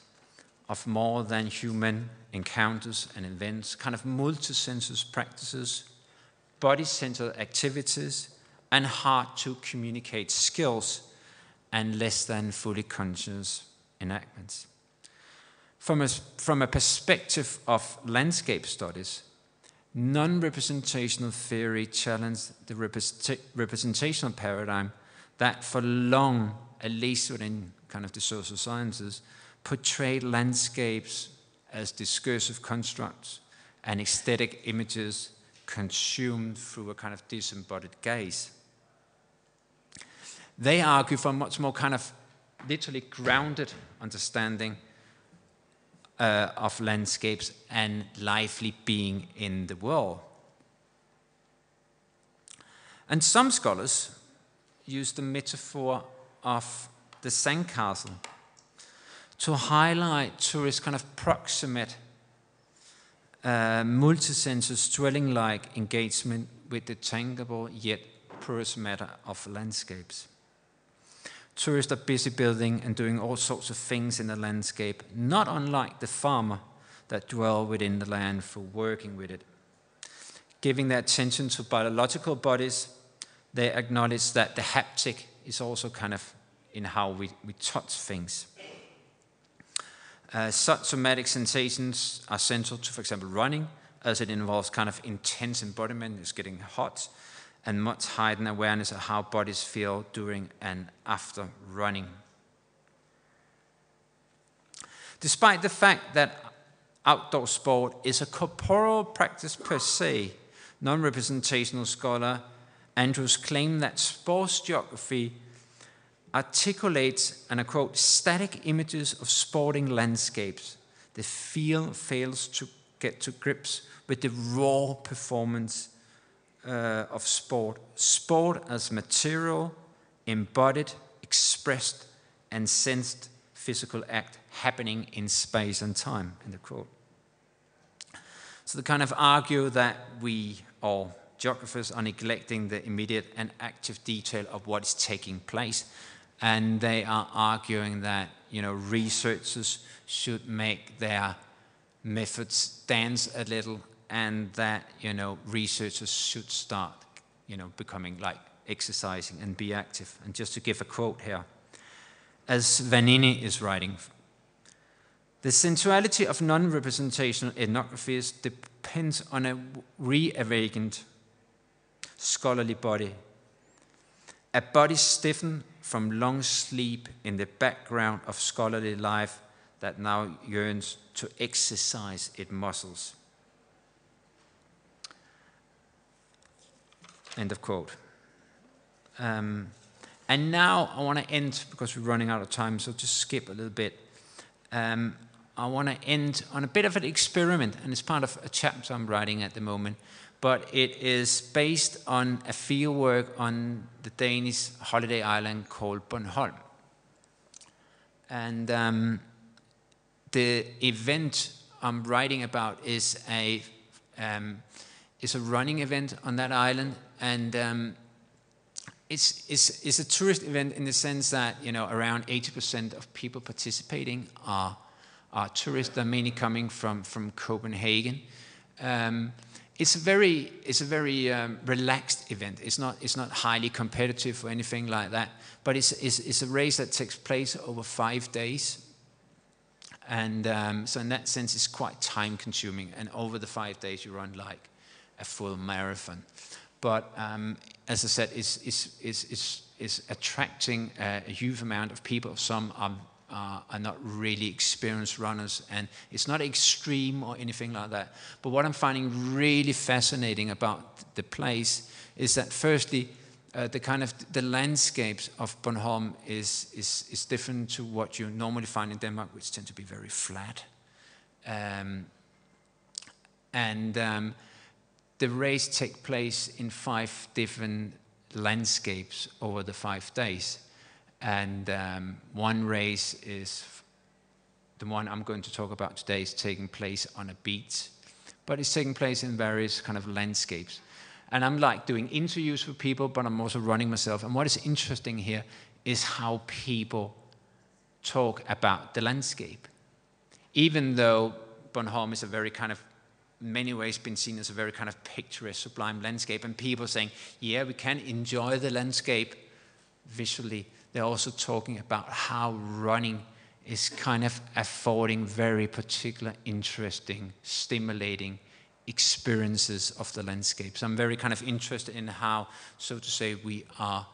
of more than human encounters and events, kind of multi-sensus practices, body-centered activities, and hard to communicate skills and less than fully conscious enactments. From a, from a perspective of landscape studies, non-representational theory challenged the representational paradigm that for long, at least within kind of the social sciences, portrayed landscapes as discursive constructs and aesthetic images consumed through a kind of disembodied gaze. They argue for a much more kind of literally grounded understanding uh, of landscapes and lively being in the world. And some scholars use the metaphor of the sandcastle to highlight tourist kind of proximate, uh, multisensus dwelling-like engagement with the tangible yet porous matter of landscapes. Tourists are busy building and doing all sorts of things in the landscape, not unlike the farmer that dwell within the land for working with it. Giving their attention to biological bodies, they acknowledge that the haptic is also kind of in how we, we touch things. Uh, such somatic sensations are central to, for example, running, as it involves kind of intense embodiment, it's getting hot, and much heightened awareness of how bodies feel during and after running. Despite the fact that outdoor sport is a corporal practice per se, non representational scholar Andrews claimed that sports geography articulates, and I quote, static images of sporting landscapes. The feel fails to get to grips with the raw performance uh, of sport. Sport as material, embodied, expressed, and sensed physical act happening in space and time, in the quote. So they kind of argue that we, or geographers, are neglecting the immediate and active detail of what is taking place. And they are arguing that, you know, researchers should make their methods dance a little and that you know researchers should start you know becoming like exercising and be active. And just to give a quote here, as Vannini is writing, the sensuality of non-representational ethnographies depends on a reawakened scholarly body, a body stiffened from long sleep in the background of scholarly life that now yearns to exercise its muscles. End of quote. Um, and now I want to end, because we're running out of time, so just skip a little bit. Um, I want to end on a bit of an experiment, and it's part of a chapter I'm writing at the moment. But it is based on a fieldwork on the Danish holiday island called Bornholm. And um, the event I'm writing about is a, um, is a running event on that island and um, it's, it's, it's a tourist event in the sense that you know around 80% of people participating are, are tourists. They're mainly coming from, from Copenhagen. Um, it's a very, it's a very um, relaxed event. It's not, it's not highly competitive or anything like that, but it's, it's, it's a race that takes place over five days. And um, so in that sense, it's quite time consuming. And over the five days, you run like a full marathon. But um, as I said, it's, it's, it's, it's, it's attracting a, a, huge amount of people. Some are, uh, are not really experienced runners, and it's not extreme or anything like that. But what I'm finding really fascinating about the place is that, firstly, uh, the kind of the landscapes of Bornholm is, is, is different to what you normally find in Denmark, which tend to be very flat. Um, and um, the race takes place in five different landscapes over the five days. And um, one race is the one I'm going to talk about today is taking place on a beach, but it's taking place in various kind of landscapes. And I'm like doing interviews with people, but I'm also running myself. And what is interesting here is how people talk about the landscape. Even though Bornholm is a very kind of, many ways been seen as a very kind of picturesque, sublime landscape, and people saying, yeah, we can enjoy the landscape visually. They're also talking about how running is kind of affording very particular, interesting, stimulating experiences of the landscape. So I'm very kind of interested in how, so to say, we are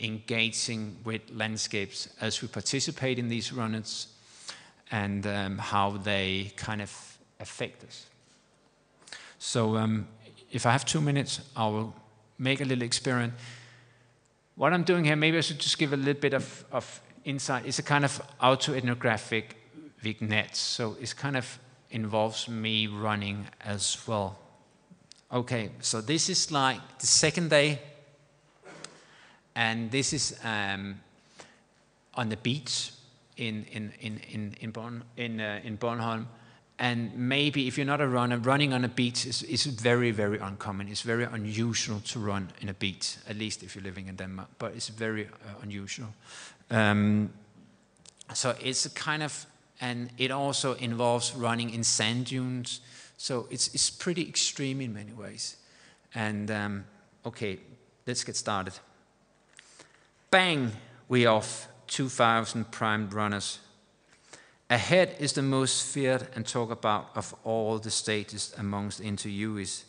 engaging with landscapes as we participate in these runners and um, how they kind of affect us. So um, if I have two minutes, I will make a little experiment. What I'm doing here, maybe I should just give a little bit of, of insight. It's a kind of autoethnographic vignette. So it kind of involves me running as well. Okay, so this is like the second day, and this is um, on the beach in in in in in, in, uh, in Bornholm. And maybe if you're not a runner, running on a beach is, is very, very uncommon. It's very unusual to run in a beach, at least if you're living in Denmark, but it's very uh, unusual. Um, so it's kind of and it also involves running in sand dunes. So it's, it's pretty extreme in many ways. And um, okay, let's get started. Bang, we off 2,000 primed runners. Ahead is the most feared and talked about of all the stages amongst interviewees,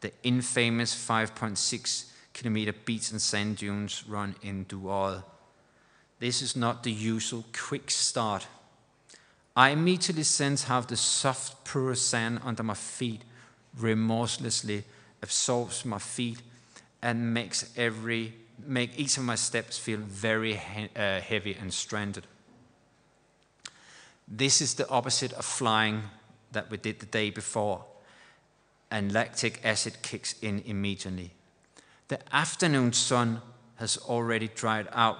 the infamous 5.6 kilometer beach and sand dunes run in Dueodde. This is not the usual quick start I immediately sense how the soft, pure sand under my feet remorselessly absorbs my feet and makes every make each of my steps feel very he- uh, heavy and stranded. This is the opposite of flying that we did the day before, and lactic acid kicks in immediately. The afternoon sun has already dried out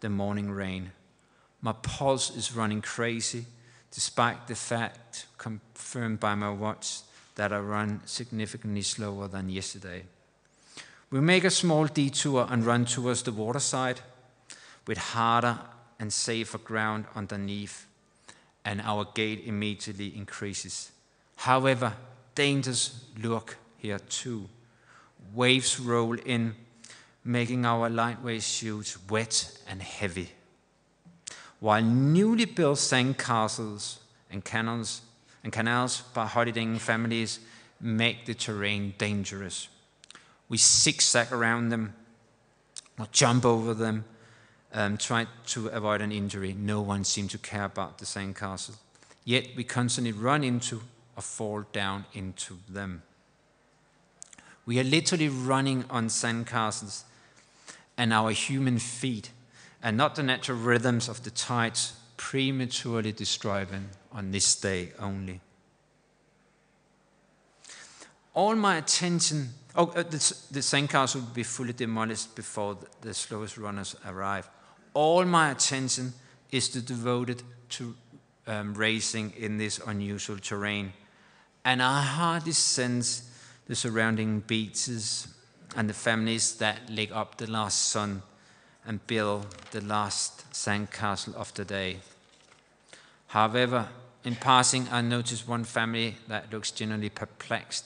the morning rain. My pulse is running crazy despite the fact confirmed by my watch that I run significantly slower than yesterday. We make a small detour and run towards the waterside with harder and safer ground underneath, and our gait immediately increases. However, dangers lurk here too. Waves roll in, making our lightweight shoes wet and heavy while newly built sandcastles and canals, and canals by holidaying families make the terrain dangerous. We zigzag around them or jump over them, um, try to avoid an injury. No one seems to care about the sandcastle. Yet we constantly run into or fall down into them. We are literally running on sandcastles, and our human feet and not the natural rhythms of the tides prematurely destroying on this day only. All my attention, oh, uh, the, the sandcastle will be fully demolished before the, the slowest runners arrive. All my attention is devoted to um, racing in this unusual terrain. And I hardly sense the surrounding beaches and the families that leg up the last sun and build the last sandcastle of the day. However, in passing, I notice one family that looks genuinely perplexed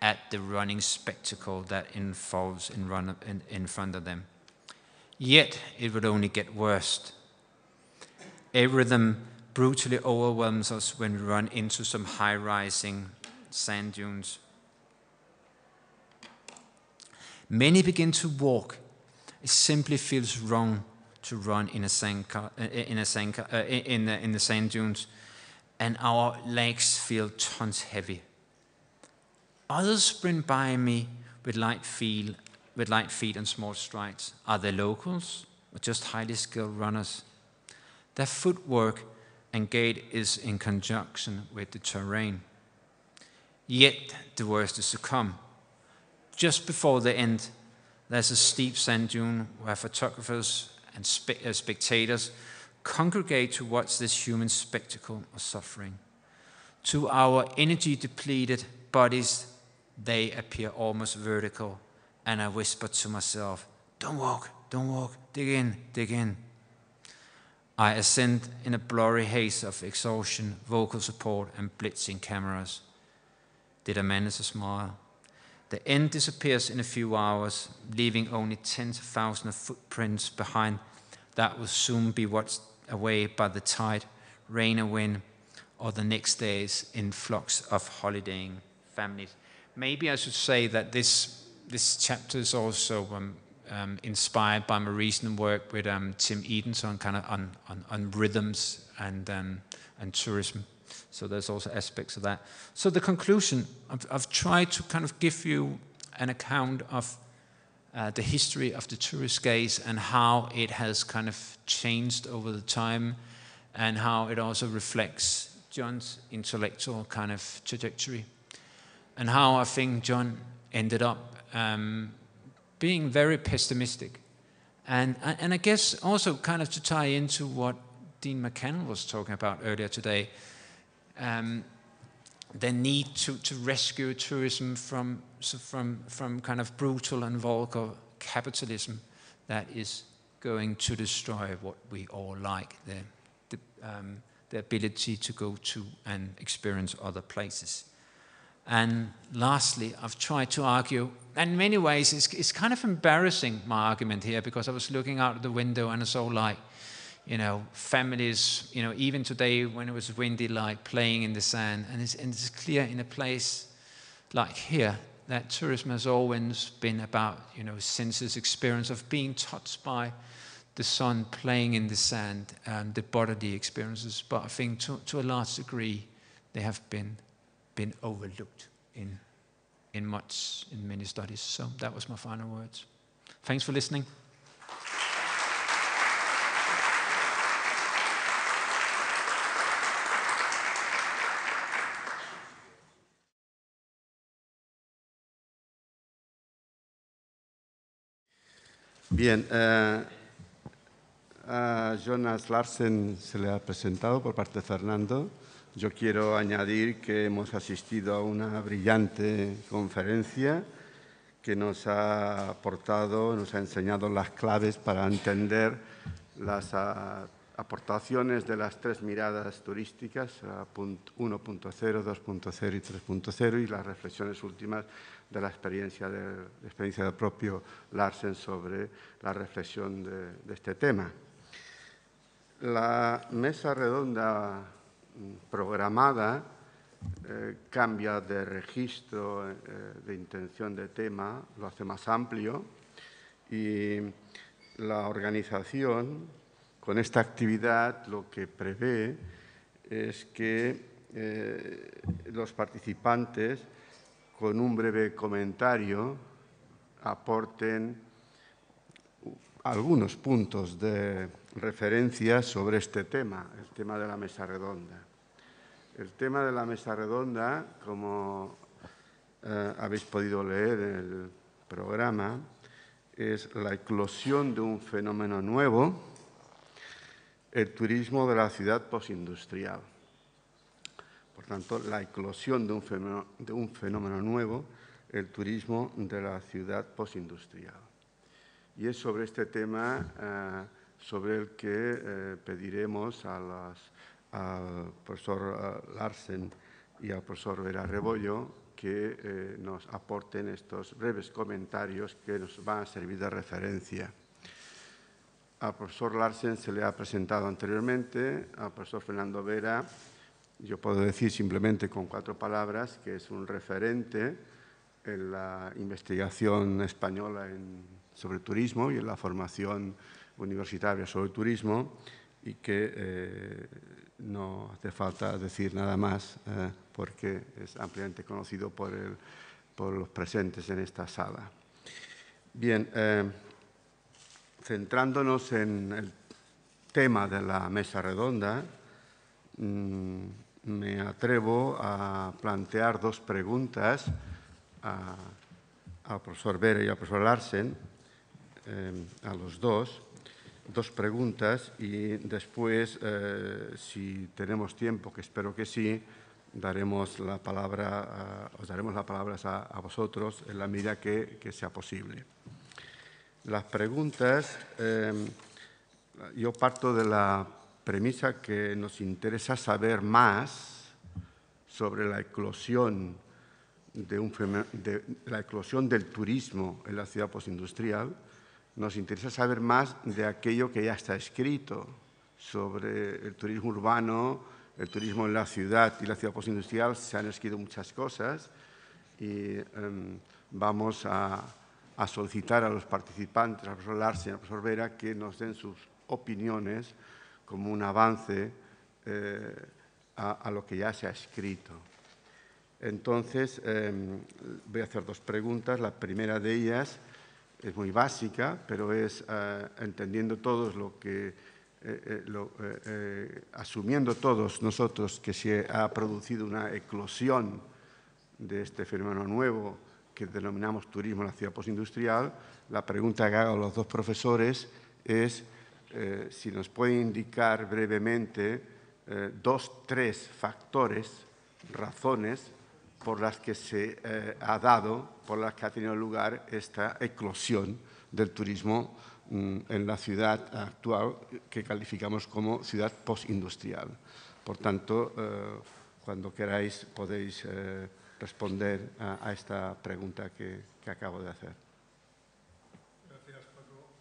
at the running spectacle that unfolds in, in, in front of them. Yet it would only get worse. A rhythm brutally overwhelms us when we run into some high rising sand dunes. Many begin to walk it simply feels wrong to run in a sand, uh, in, a sand, uh, in, the, in the sand dunes, and our legs feel tons heavy. Others sprint by me with light feel with light feet and small strides? Are they locals or just highly skilled runners? Their footwork and gait is in conjunction with the terrain. Yet the worst is to come. Just before the end, there's a steep sand dune where photographers and spe- uh, spectators congregate to watch this human spectacle of suffering. To our energy depleted bodies, they appear almost vertical, and I whispered to myself, Don't walk, don't walk, dig in, dig in. I ascend in a blurry haze of exhaustion, vocal support, and blitzing cameras. Did I manage to smile? The end disappears in a few hours, leaving only tens of thousands of footprints behind that will soon be washed away by the tide, rain or wind, or the next day's influx of holidaying families. Maybe I should say that this, this chapter is also um, um, inspired by my recent work with um, Tim Edensor kind of on, on, on rhythms and, um, and tourism. So there's also aspects of that. So the conclusion, I've, I've tried to kind of give you an account of uh, the history of the tourist gaze and how it has kind of changed over the time and how it also reflects John's intellectual kind of trajectory and how I think John ended up um, being very pessimistic. And, and I guess also kind of to tie into what Dean MacCannell was talking about earlier today, um, the need to, to rescue tourism from, from, from kind of brutal and vulgar capitalism that is going to destroy what we all like the, the, um, the ability to go to and experience other places. And lastly, I've tried to argue, in many ways, it's, it's kind of embarrassing, my argument here, because I was looking out the window and I saw like, you know, families, you know, even today when it was windy, like playing in the sand. And it's, and it's clear in a place like here that tourism has always been about, you know, senses experience of being touched by the sun, playing in the sand, and the bodily experiences. But I think to, to a large degree, they have been, been overlooked in, in much, in many studies. So that was my final words. Thanks for listening. Bien, eh, a Jonas Larsen se le ha presentado por parte de Fernando. Yo quiero añadir que hemos asistido a una brillante conferencia que nos ha aportado, nos ha enseñado las claves para entender las aportaciones de las tres miradas turísticas, 1.0, 2.0 y 3.0, y las reflexiones últimas de la experiencia, de, la experiencia del propio Larsen sobre la reflexión de, este tema. La mesa redonda programada eh, cambia de registro eh, de intención de tema, lo hace más amplio y la organización con esta actividad lo que prevé es que eh, los participantes con un breve comentario aporten algunos puntos de referencia sobre este tema, el tema de la mesa redonda. El tema de la mesa redonda, como eh, habéis podido leer en el programa, es la eclosión de un fenómeno nuevo, el turismo de la ciudad postindustrial. Por tanto, la eclosión de un fenómeno, de un fenómeno nuevo, el turismo de la ciudad postindustrial. Y es sobre este tema eh, sobre el que eh, pediremos al profesor eh, Larsen y al profesor Vera Rebollo que nos aporten estos breves comentarios que nos van a servir de referencia. Al profesor Larsen se le ha presentado anteriormente, al profesor Fernando Vera yo puedo decir simplemente con cuatro palabras que es un referente en la investigación española sobre turismo y en la formación universitaria sobre turismo y que eh, no hace falta decir nada más eh, porque es ampliamente conocido por, por los presentes en esta sala. Bien, eh, centrándonos en el tema de la mesa redonda, mm, me atrevo a plantear dos preguntas a, al profesor Vera y al profesor Larsen, eh, a los dos, dos preguntas y después, eh, si tenemos tiempo, que espero que sí, daremos la palabra, os daremos la palabra a, vosotros en la medida que, sea posible. Las preguntas, em, yo parto de la premisa que nos interesa saber más sobre la eclosión de, un, de la eclosión del turismo en la ciudad postindustrial. Nos interesa saber más de aquello que ya está escrito sobre el turismo urbano, el turismo en la ciudad y la ciudad postindustrial se han escrito muchas cosas y em, vamos a, solicitar a los participantes, al profesor Larsen y al profesor Vera, que nos den sus opiniones como un avance eh, a, lo que ya se ha escrito. Entonces, em, voy a hacer dos preguntas. La primera de ellas es muy básica, pero es eh, entendiendo todos lo que eh, eh, eh, asumiendo todos nosotros que se ha producido una eclosión de este fenómeno nuevo que denominamos turismo en la ciudad postindustrial, la pregunta que hago a los dos profesores es si nos puede indicar brevemente dos, tres factores, razones por las que se ha dado, por las que ha tenido lugar esta eclosión del turismo Mm, en la ciudad actual que calificamos como ciudad postindustrial. Por tanto, eh, cuando queráis podéis eh, responder a, esta pregunta que acabo de hacer. Gracias, Paco.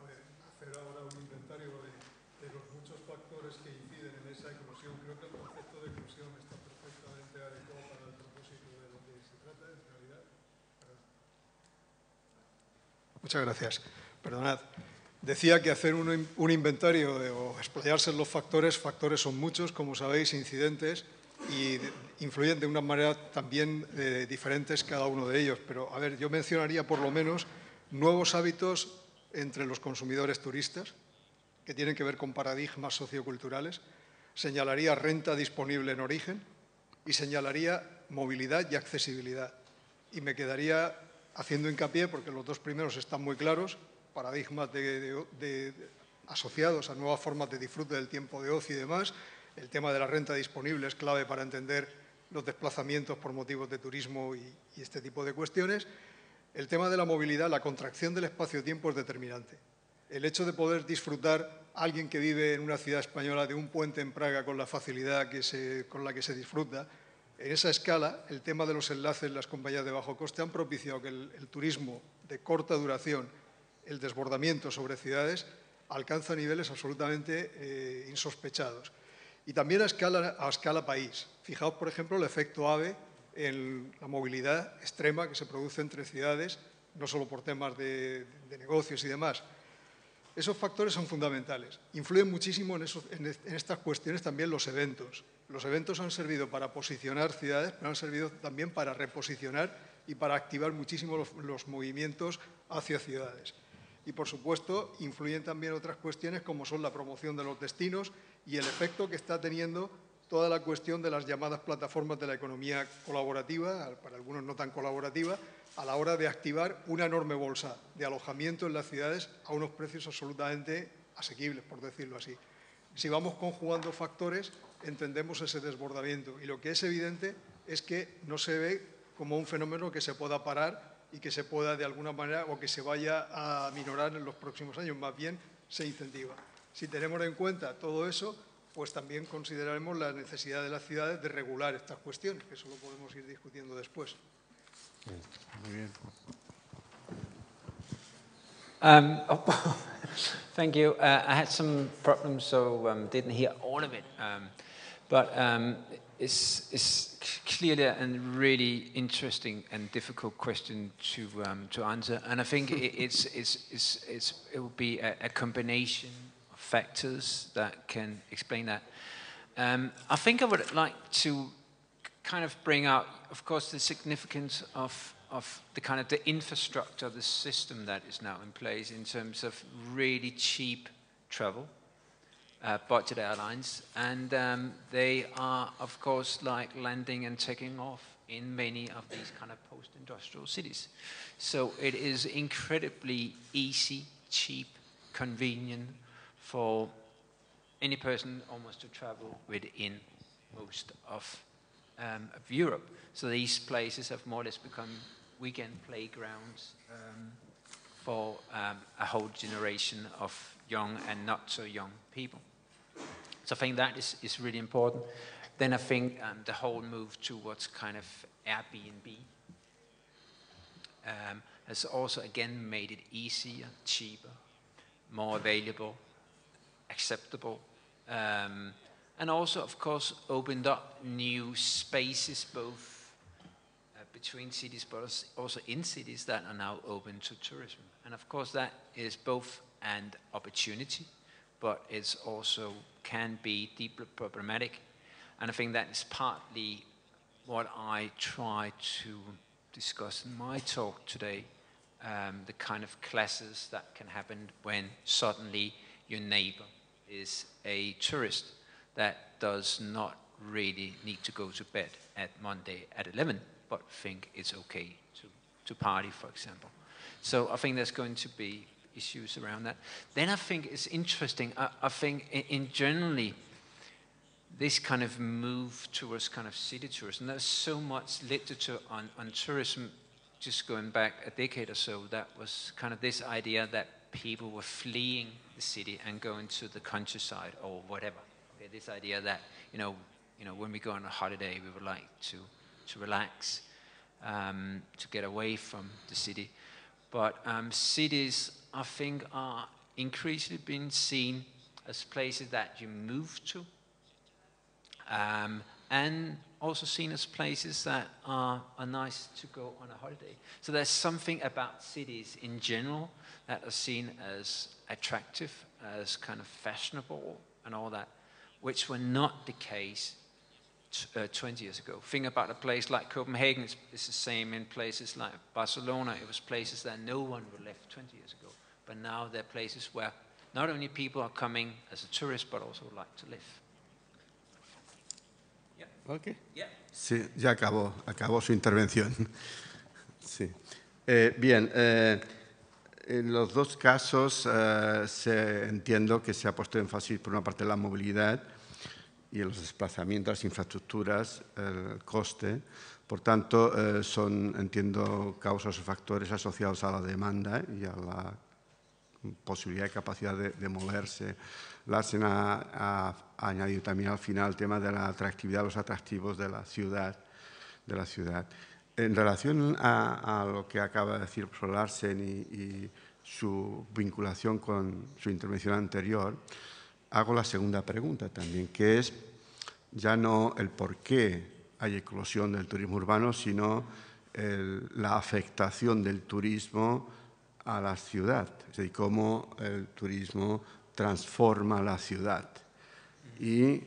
A ver, hacer ahora un inventario de, de, los muchos factores que inciden en esa eclosión. Creo que el concepto de eclosión está perfectamente adecuado para el propósito de lo que se trata, en realidad. Muchas gracias. Perdonad. Decía que hacer un, inventario o explayarse en los factores, factores son muchos, como sabéis, incidentes, y influyen de una manera también eh, diferentes cada uno de ellos. Pero, a ver, yo mencionaría por lo menos nuevos hábitos entre los consumidores turistas, que tienen que ver con paradigmas socioculturales. Señalaría renta disponible en origen y señalaría movilidad y accesibilidad. Y me quedaría haciendo hincapié, porque los dos primeros están muy claros, paradigmas asociados a nuevas formas de disfrute del tiempo de ocio y demás. El tema de la renta disponible es clave para entender los desplazamientos por motivos de turismo y, este tipo de cuestiones. El tema de la movilidad, la contracción del espacio-tiempo es determinante. El hecho de poder disfrutar alguien que vive en una ciudad española de un puente en Praga con la facilidad con la que se disfruta, en esa escala, el tema de los enlaces, las compañías de bajo coste han propiciado que el turismo de corta duración el desbordamiento sobre ciudades alcanza niveles absolutamente eh, insospechados. Y también a escala, a escala país. Fijaos, por ejemplo, el efecto AVE en la movilidad extrema que se produce entre ciudades, no solo por temas de, negocios y demás. Esos factores son fundamentales. Influyen muchísimo en, estas cuestiones también los eventos. Los eventos han servido para posicionar ciudades, pero han servido también para reposicionar y para activar muchísimo los movimientos hacia ciudades y, por supuesto, influyen también otras cuestiones como son la promoción de los destinos y el efecto que está teniendo toda la cuestión de las llamadas plataformas de la economía colaborativa, para algunos no tan colaborativa, a la hora de activar una enorme bolsa de alojamiento en las ciudades a unos precios absolutamente asequibles, por decirlo así. Si vamos conjugando factores, entendemos ese desbordamiento y lo que es evidente es que no se ve como un fenómeno que se pueda parar y que se pueda de alguna manera o que se vaya a minorar en los próximos años, más bien se incentiva. Si tenemos en cuenta todo eso, pues también consideraremos la necesidad de las ciudades de regular estas cuestiones, que eso lo podemos ir discutiendo después. Muy bien. Um, oh, thank you. Uh, I had some problems, so um, didn't hear all of it. Um, but um, is, is clearly a really interesting and difficult question to, um, to answer. And I think it's, it's, it's, it's, it will be a, a, combination of factors that can explain that. Um, I think I would like to kind of bring out, of course, the significance of of the kind of the infrastructure, the system that is now in place in terms of really cheap travel, uh, budget airlines, and um, they are, of course, like landing and taking off in many of these kind of post-industrial cities. So it is incredibly easy, cheap, convenient for any person almost to travel within most of, um, of Europe. So these places have more or less become weekend playgrounds um, for um, a whole generation of young and not so young people. So I think that is, is really important. Then I think um, the whole move towards kind of Airbnb um, has also again made it easier, cheaper, more available, acceptable, um, and also, of course, opened up new spaces both between cities but also in cities that are now open to tourism. And of course, that is both an opportunity, but it's also can be deeply problematic. And I think that is partly what I try to discuss in my talk today, um, the kind of classes that can happen when suddenly your neighbor is a tourist that does not really need to go to bed at Monday at 11, but think it's okay to, to party, for example. So I think there's going to be issues around that. Then I think it's interesting. I, I think in, in, generally, this kind of move towards kind of city tourism, there's so much literature on, on tourism just going back a decade or so that was kind of this idea that people were fleeing the city and going to the countryside or whatever. Okay, this idea that, you know, you know, when we go on a holiday, we would like to, to relax, um, to get away from the city. But um, cities, I think, are increasingly being seen as places that you move to, um, and also seen as places that are, are nice to go on a holiday. So there's something about cities in general that are seen as attractive, as kind of fashionable, and all that, which were not the case uh, 20 years ago. Think about a place like Copenhagen, it's, it's, the same in places like Barcelona. It was places that no one would left 20 years ago. But now they're places where not only people are coming as a tourist, but also like to live. Yeah. Okay. Yeah. Sí, ya acabó, acabó su intervención. Sí. Eh, bien, eh, en los dos casos eh, se, entiendo que se ha puesto énfasis por una parte en la movilidad y los desplazamientos, las infraestructuras, el coste. Por tanto, eh, son, entiendo, causas o factores asociados a la demanda y a la posibilidad y capacidad de, moverse. Larsen ha, añadido también al final el tema de la atractividad, los atractivos de la ciudad. De la ciudad. En relación a, lo que acaba de decir el profesor Larsen y su vinculación con su intervención anterior, hago la segunda pregunta también, que es ya no el por qué hay eclosión del turismo urbano, sino la afectación del turismo a la ciudad, es decir, cómo el turismo transforma la ciudad. Y,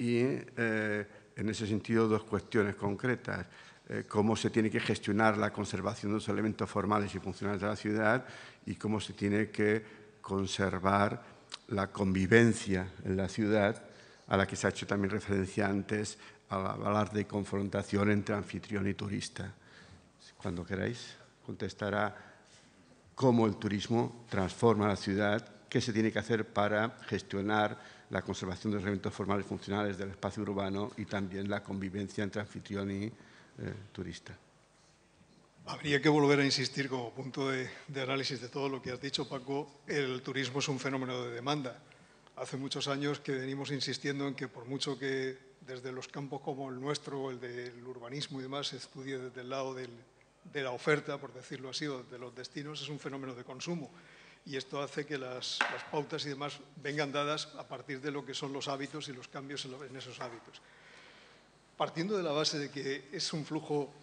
eh, en ese sentido, dos cuestiones concretas. Eh, cómo se tiene que gestionar la conservación de los elementos formales y funcionales de la ciudad y cómo se tiene que conservar la convivencia en la ciudad, a la que se ha hecho también referencia antes al hablar de confrontación entre anfitrión y turista. Cuando queráis, contestará cómo el turismo transforma la ciudad, qué se tiene que hacer para gestionar la conservación de los elementos formales y funcionales del espacio urbano y también la convivencia entre anfitrión y eh, turista. Habría que volver a insistir como punto de, análisis de todo lo que has dicho, Paco. El turismo es un fenómeno de demanda. Hace muchos años que venimos insistiendo en que por mucho que desde los campos como el nuestro, el del urbanismo y demás, se estudie desde el lado de la oferta, por decirlo así, o de los destinos, es un fenómeno de consumo. Y esto hace que las, pautas y demás vengan dadas a partir de lo que son los hábitos y los cambios en esos hábitos. Partiendo de la base de que es un flujo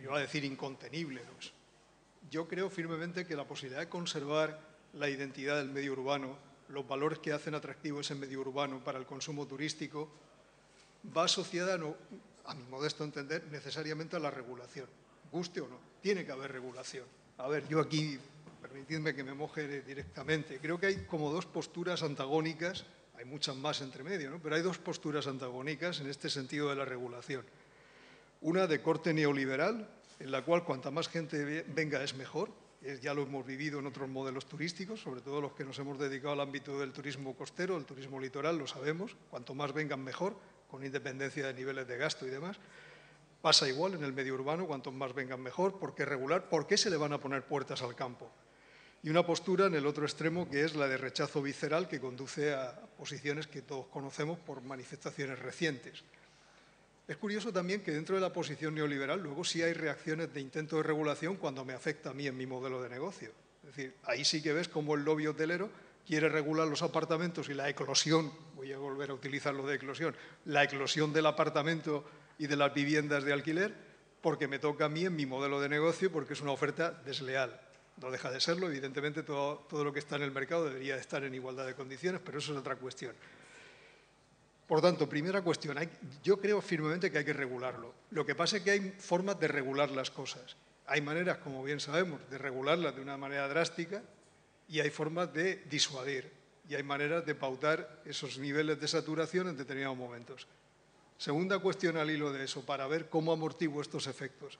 iba a decir incontenible. Yo creo firmemente que la posibilidad de conservar la identidad del medio urbano, los valores que hacen atractivo ese medio urbano para el consumo turístico, va asociada, a mi modesto entender, necesariamente a la regulación. guste o no, tiene que haber regulación. A ver, yo aquí, permitidme que me moje directamente, creo que hay como dos posturas antagónicas, hay muchas más entre medio, ¿no? pero hay dos posturas antagónicas en este sentido de la regulación. Una de corte neoliberal, en la cual cuanta más gente venga es mejor, ya lo hemos vivido en otros modelos turísticos, sobre todo los que nos hemos dedicado al ámbito del turismo costero, el turismo litoral, lo sabemos, cuanto más vengan mejor, con independencia de niveles de gasto y demás. Pasa igual en el medio urbano, cuanto más vengan mejor, ¿por qué regular? ¿Por qué se le van a poner puertas al campo? Y una postura en el otro extremo que es la de rechazo visceral que conduce a posiciones que todos conocemos por manifestaciones recientes. Es curioso también que dentro de la posición neoliberal luego sí hay reacciones de intento de regulación cuando me afecta a mí en mi modelo de negocio. Es decir, ahí sí que ves cómo el lobby hotelero quiere regular los apartamentos y la eclosión, voy a volver a utilizar lo de eclosión, la eclosión del apartamento y de las viviendas de alquiler, porque me toca a mí en mi modelo de negocio, porque es una oferta desleal. No deja de serlo, evidentemente todo, todo lo que está en el mercado debería estar en igualdad de condiciones, pero eso es otra cuestión. Por tanto, primera cuestión, yo creo firmemente que hay que regularlo. Lo que pasa es que hay formas de regular las cosas. Hay maneras, como bien sabemos, de regularlas de una manera drástica y hay formas de disuadir y hay maneras de pautar esos niveles de saturación en determinados momentos. Segunda cuestión al hilo de eso, para ver cómo amortiguo estos efectos.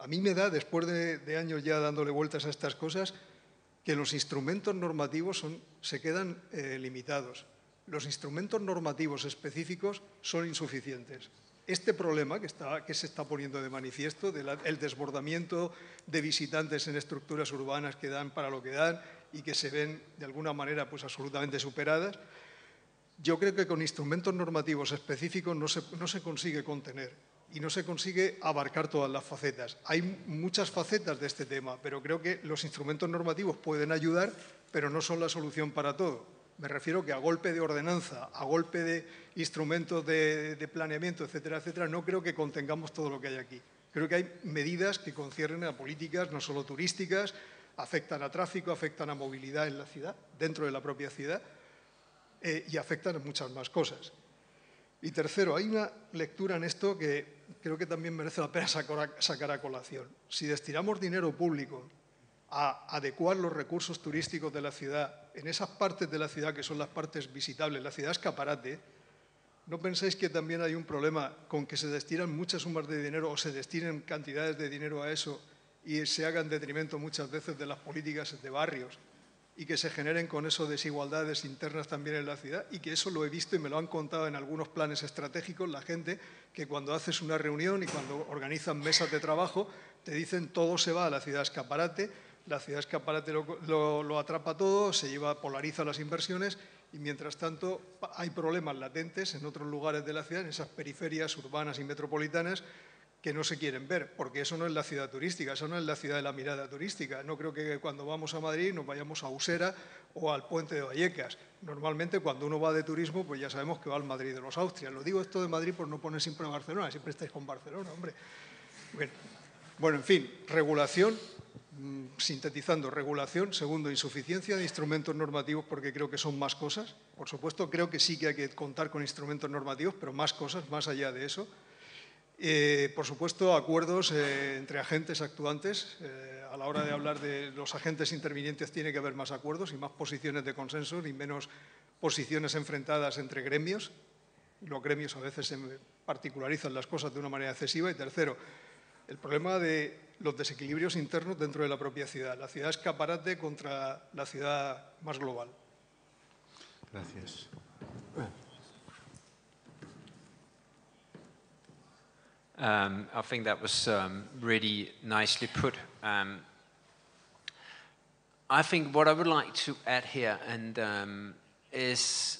A mí me da, después de, años ya dándole vueltas a estas cosas, que los instrumentos normativos se quedan eh, limitados los instrumentos normativos específicos son insuficientes. Este problema que, se está poniendo de manifiesto, del desbordamiento de visitantes en estructuras urbanas que dan para lo que dan y que se ven de alguna manera pues, absolutamente superadas, yo creo que con instrumentos normativos específicos no se consigue contener y no se consigue abarcar todas las facetas. Hay muchas facetas de este tema, pero creo que los instrumentos normativos pueden ayudar, pero no son la solución para todo. Me refiero que a golpe de ordenanza, a golpe de instrumentos de, planeamiento, etcétera, etcétera, no creo que contengamos todo lo que hay aquí. Creo que hay medidas que conciernen a políticas no solo turísticas, afectan a tráfico, afectan a movilidad en la ciudad, dentro de la propia ciudad, eh, y afectan a muchas más cosas. Y tercero, hay una lectura en esto que creo que también merece la pena sacar a colación. Si destinamos dinero público a adecuar los recursos turísticos de la ciudad en esas partes de la ciudad que son las partes visitables, la ciudad escaparate, ¿no pensáis que también hay un problema con que se destinan muchas sumas de dinero o se destinen cantidades de dinero a eso y se haga en detrimento muchas veces de las políticas de barrios y que se generen con eso desigualdades internas también en la ciudad y que eso lo he visto y me lo han contado en algunos planes estratégicos la gente que cuando haces una reunión y cuando organizan mesas de trabajo te dicen todo se va a la ciudad escaparate la ciudad escaparate lo, lo, atrapa todo, se lleva, polariza las inversiones y mientras tanto hay problemas latentes en otros lugares de la ciudad, en esas periferias urbanas y metropolitanas que no se quieren ver, porque eso no es la ciudad turística, eso no es la ciudad de la mirada turística. No creo que cuando vamos a Madrid nos vayamos a Usera o al puente de Vallecas. Normalmente cuando uno va de turismo, pues ya sabemos que va al Madrid de los Austrias. Lo digo esto de Madrid por no poner siempre a Barcelona, siempre estáis con Barcelona, hombre. bueno en fin, regulación sintetizando, regulación, segundo, insuficiencia de instrumentos normativos porque creo que son más cosas. Por supuesto, creo que sí que hay que contar con instrumentos normativos, pero más cosas, más allá de eso. Eh, por supuesto, acuerdos eh, entre agentes actuantes. Eh, a la hora de hablar de los agentes intervinientes tiene que haber más acuerdos y más posiciones de consenso y menos posiciones enfrentadas entre gremios. Los gremios a veces se particularizan las cosas de una manera excesiva. Y tercero, el problema de los desequilibrios internos dentro de la propia ciudad. La ciudad escaparate contra la ciudad más global. Gracias. Um, I think that was um, really nicely put. Um, I think what I would like to add here and um, is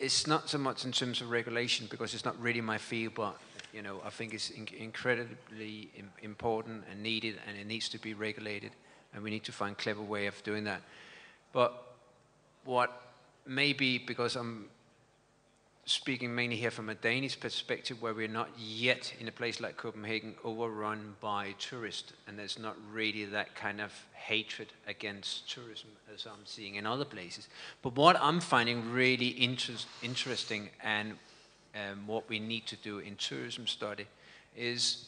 it's not so much in terms of regulation because it's not really my field, but you know, I think it's in incredibly important and needed, and it needs to be regulated, and we need to find clever way of doing that. But what maybe because I'm speaking mainly here from a Danish perspective, where we're not yet in a place like Copenhagen overrun by tourists, and there's not really that kind of hatred against tourism as I'm seeing in other places. But what I'm finding really inter interesting and um, what we need to do in tourism study is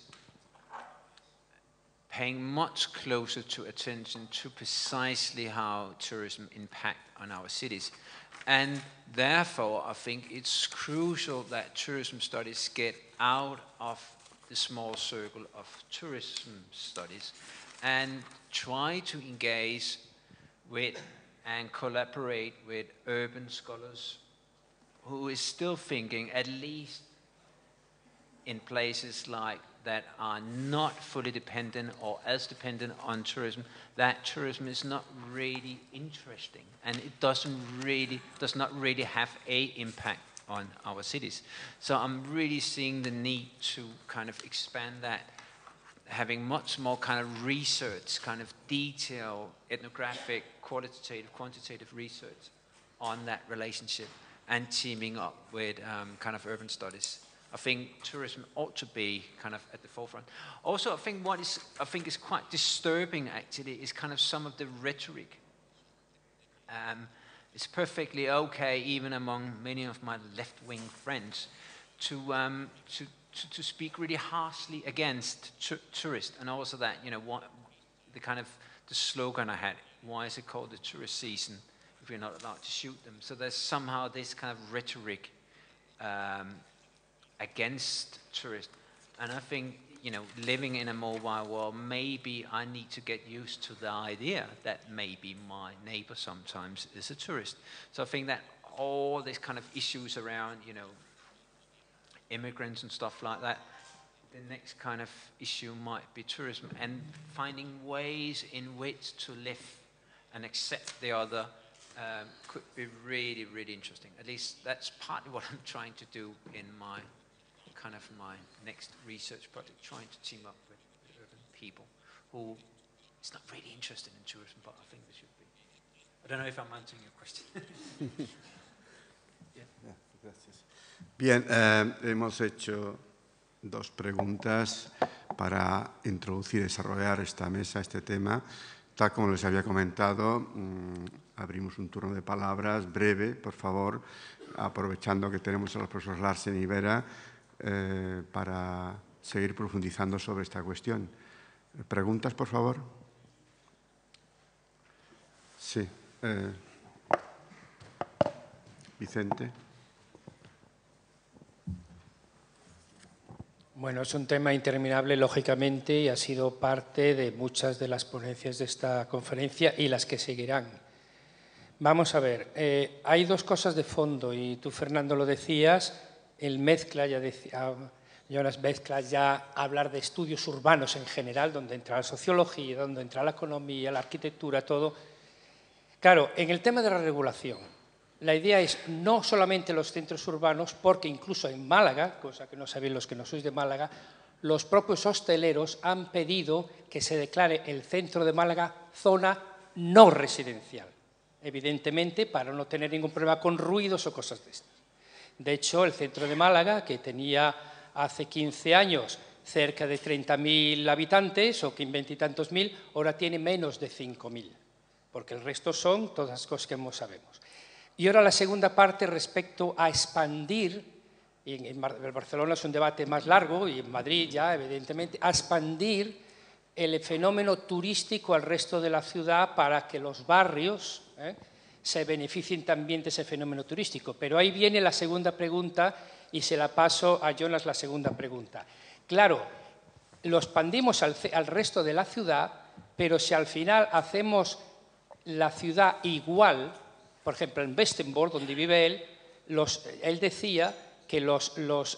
paying much closer to attention to precisely how tourism impact on our cities. And therefore, I think it's crucial that tourism studies get out of the small circle of tourism studies and try to engage with and collaborate with urban scholars who is still thinking, at least in places like that are not fully dependent or as dependent on tourism, that tourism is not really interesting and it doesn't really does not really have a impact on our cities. So I'm really seeing the need to kind of expand that, having much more kind of research, kind of detailed, ethnographic, qualitative, quantitative research on that relationship and teaming up with um, kind of urban studies. I think tourism ought to be kind of at the forefront. Also, I think what is I think is quite disturbing actually is kind of some of the rhetoric. Um, it's perfectly okay, even among many of my left-wing friends, to, um, to, to, to, speak really harshly against tourists, and also that you know what the kind of the slogan I had. Why is it called the tourist season if you're not allowed to shoot them? So there's somehow this kind of rhetoric um, against tourists, and I think you know, living in a mobile world, maybe I need to get used to the idea that maybe my neighbor sometimes is a tourist. So I think that all these kind of issues around, you know, immigrants and stuff like that, the next kind of issue might be tourism and finding ways in which to live and accept the other um, could be really, really interesting. At least that's partly what I'm trying to do in my kind of my next research project, trying to team up with, urban people who is not really interested in tourism, but I think they should be. I don't know if I'm answering your question. yeah. Yeah, gracias. Bien, eh, hemos hecho dos preguntas para introducir y desarrollar esta mesa, este tema. Tal como les había comentado, mmm, abrimos un turno de palabras breve, por favor, aprovechando que tenemos a los profesores Larsen y Vera eh, para seguir profundizando sobre esta cuestión. ¿Preguntas, por favor? Sí. Eh, Vicente. Bueno, es un tema interminable, lógicamente, y ha sido parte de muchas de las ponencias de esta conferencia y las que seguirán. Vamos a ver, eh, hay dos cosas de fondo, y tú, Fernando, lo decías, el mezcla, ya decía, Jonas mezcla ya hablar de estudios urbanos en general, donde entra la sociología, donde entra la economía, la arquitectura, todo. Claro, en el tema de la regulación, la idea es no solamente los centros urbanos, porque incluso en Málaga, cosa que no sabéis los que no sois de Málaga, los propios hosteleros han pedido que se declare el centro de Málaga zona no residencial, evidentemente para no tener ningún problema con ruidos o cosas de estas. De hecho, el centro de Málaga, que tenía hace 15 años cerca de 30.000 habitantes o que tantos mil, ahora tiene menos de 5.000, porque el resto son todas las cosas que sabemos. Y ahora la segunda parte respecto a expandir, en Barcelona es un debate más largo y en Madrid ya, evidentemente, a expandir el fenómeno turístico al resto de la ciudad para que los barrios, ¿eh? se beneficien también de ese fenómeno turístico. Pero ahí viene la segunda pregunta y se la paso a Jonas la segunda pregunta. Claro, lo expandimos al, resto de la ciudad, pero si al final hacemos la ciudad igual, por ejemplo en Westenborg, donde vive él, él decía que los,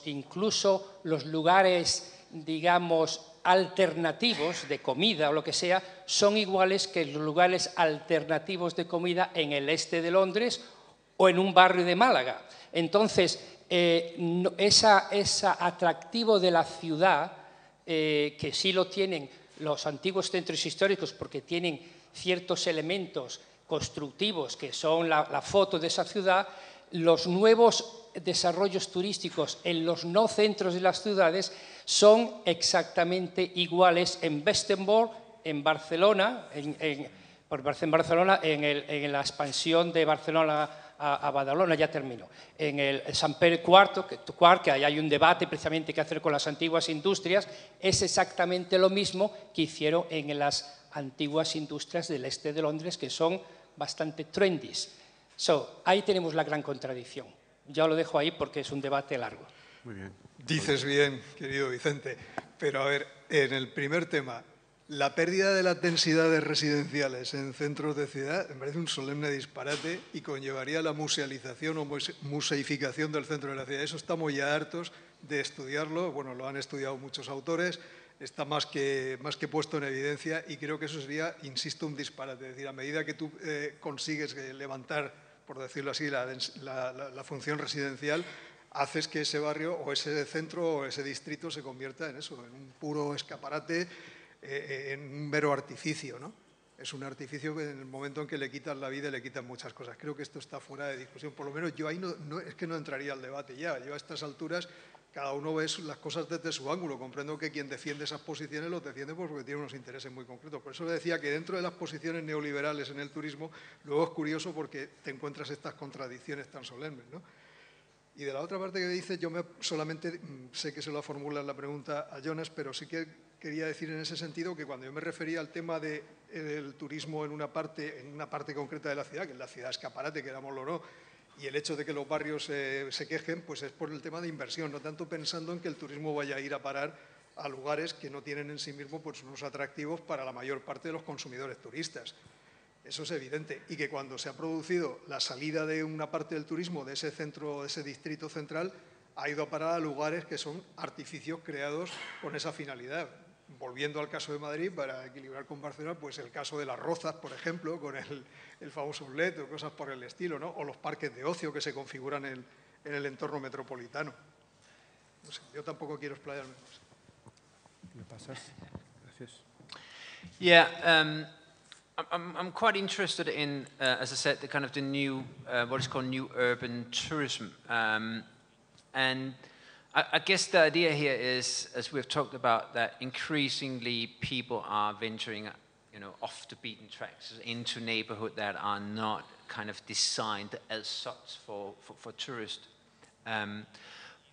incluso los lugares, digamos, alternativos de comida o lo que sea son iguales que los lugares alternativos de comida en el este de Londres o en un barrio de Málaga. Entonces, eh, ese atractivo de la ciudad, eh, que sí lo tienen los antiguos centros históricos porque tienen ciertos elementos constructivos que son la foto de esa ciudad, los nuevos desarrollos turísticos en los no centros de las ciudades son exactamente iguales en Westenborg, en Barcelona, en, Barcelona, en, la expansión de Barcelona a, Badalona, ya termino. En el San Pere IV, que, que hay un debate precisamente que hacer con las antiguas industrias, es exactamente lo mismo que hicieron en las antiguas industrias del este de Londres, que son bastante trendy. So, ahí tenemos la gran contradicción. Ya lo dejo ahí porque es un debate largo. Muy bien. Dices bien, querido Vicente, pero a ver, en el primer tema, la pérdida de las densidades residenciales en centros de ciudad me parece un solemne disparate y conllevaría la musealización o museificación del centro de la ciudad. Eso estamos ya hartos de estudiarlo, bueno, lo han estudiado muchos autores, está más que, más que puesto en evidencia y creo que eso sería, insisto, un disparate. Es decir, a medida que tú eh, consigues levantar, por decirlo así, la, función residencial, haces que ese barrio o ese centro o ese distrito se convierta en eso, en un puro escaparate eh, en un mero artificio, ¿no? Es un artificio que en el momento en que le quitan la vida le quitan muchas cosas. Creo que esto está fuera de discusión. Por lo menos yo ahí no, es que no entraría al debate ya. Yo a estas alturas cada uno ve las cosas desde su ángulo. Comprendo que quien defiende esas posiciones lo defiende porque tiene unos intereses muy concretos. Por eso le decía que dentro de las posiciones neoliberales en el turismo, luego es curioso porque te encuentras estas contradicciones tan solemnes. ¿no? Y de la otra parte que dice, yo me, solamente mm, sé que se lo formula la pregunta a Jonas, pero sí que quería decir en ese sentido que cuando yo me refería al tema del de, turismo en una, parte, en una parte concreta de la ciudad, que es la ciudad escaparate, querámoslo o no, y el hecho de que los barrios eh, se quejen, pues es por el tema de inversión, no tanto pensando en que el turismo vaya a ir a parar a lugares que no tienen en sí mismos pues, unos atractivos para la mayor parte de los consumidores turistas. Eso es evidente. Y que cuando se ha producido la salida de una parte del turismo de ese centro, de ese distrito central, ha ido a parar a lugares que son artificios creados con esa finalidad volviendo al caso de Madrid, para equilibrar con Barcelona, pues el caso de las rozas, por ejemplo, con el, famoso outlet o cosas por el estilo, ¿no? o los parques de ocio que se configuran en, en el entorno metropolitano. No sé, yo tampoco quiero explayarme más. ¿Me pasas? Gracias. Yeah, um, I'm, I'm quite interested in, uh, as I said, the kind of the new, uh, what is called new urban tourism. Um, and I, guess the idea here is, as we've talked about, that increasingly people are venturing you know, off the beaten tracks into neighborhood that are not kind of designed as such for, for, for tourists. Um,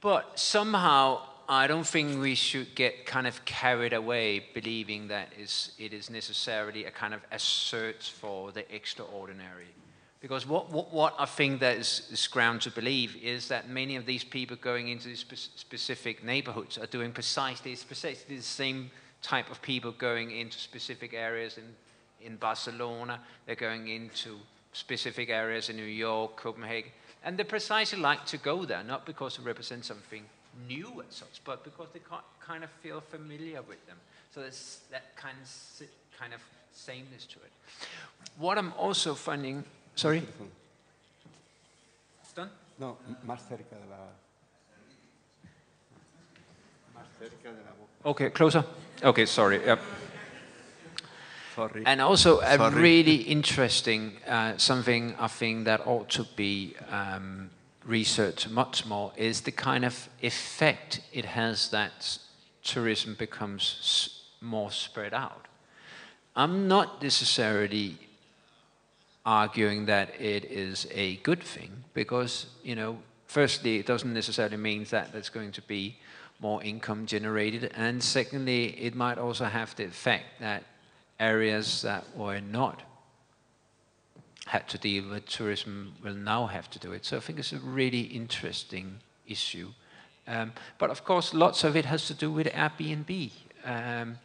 but somehow, I don't think we should get kind of carried away believing that is, it is necessarily a kind of a search for the extraordinary. Because what, what, what I think that is, is, ground to believe is that many of these people going into these spe specific neighborhoods are doing precisely, precisely the same type of people going into specific areas in, in Barcelona, they're going into specific areas in New York, Copenhagen, and they precisely like to go there, not because it represents something new as such, but because they kind of feel familiar with them. So there's that kind of, kind of sameness to it. What I'm also finding Sorry? ¿Done? No, más cerca de la... Más cerca de la boca. Okay, closer. Okay, sorry. Yep. Sorry. And also a sorry. really interesting uh, something I think that ought to be um, researched much more is the kind of effect it has that tourism becomes more spread out. I'm not necessarily arguing that it is a good thing because, you know, firstly, it doesn't necessarily mean that there's going to be more income generated. And secondly, it might also have the effect that areas that were not had to deal with tourism will now have to do it. So I think it's a really interesting issue. Um, but of course, lots of it has to do with Airbnb. Um,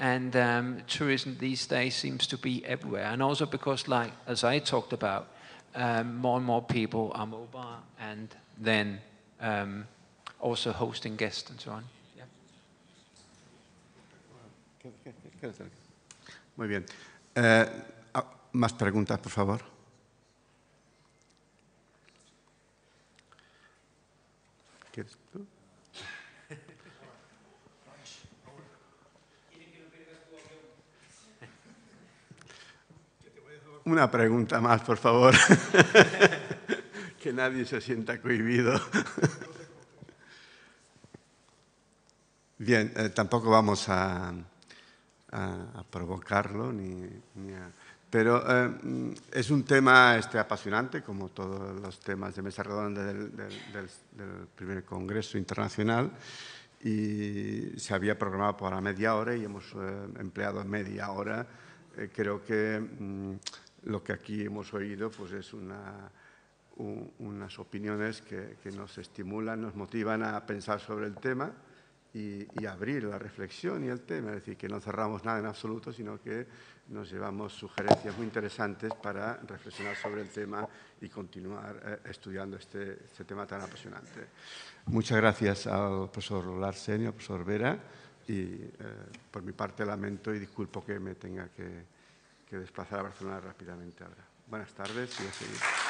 and um, tourism these days seems to be everywhere. And also because, like as I talked about, um, more and more people are mobile and then um, also hosting guests and so on. Yeah. Muy bien. Eh, ah, más preguntas, por favor. Una pregunta más, por favor. que nadie se sienta cohibido. Bien, eh, tampoco vamos a, provocarlo ni, Pero eh, es un tema este, apasionante, como todos los temas de mesa redonda del, primer Congreso Internacional, y se había programado para media hora y hemos eh, empleado media hora. Creo que mm, lo que aquí hemos oído pues es una, unas opiniones que, que nos estimulan, nos motivan a pensar sobre el tema y, abrir la reflexión y el tema, es decir, que no cerramos nada en absoluto, sino que nos llevamos sugerencias muy interesantes para reflexionar sobre el tema y continuar eh, estudiando este, este, tema tan apasionante. Muchas gracias al profesor Larsen y al profesor Vera y eh, por mi parte lamento y disculpo que me tenga que, que desplazar a Barcelona rápidamente ahora. Buenas tardes y a seguir.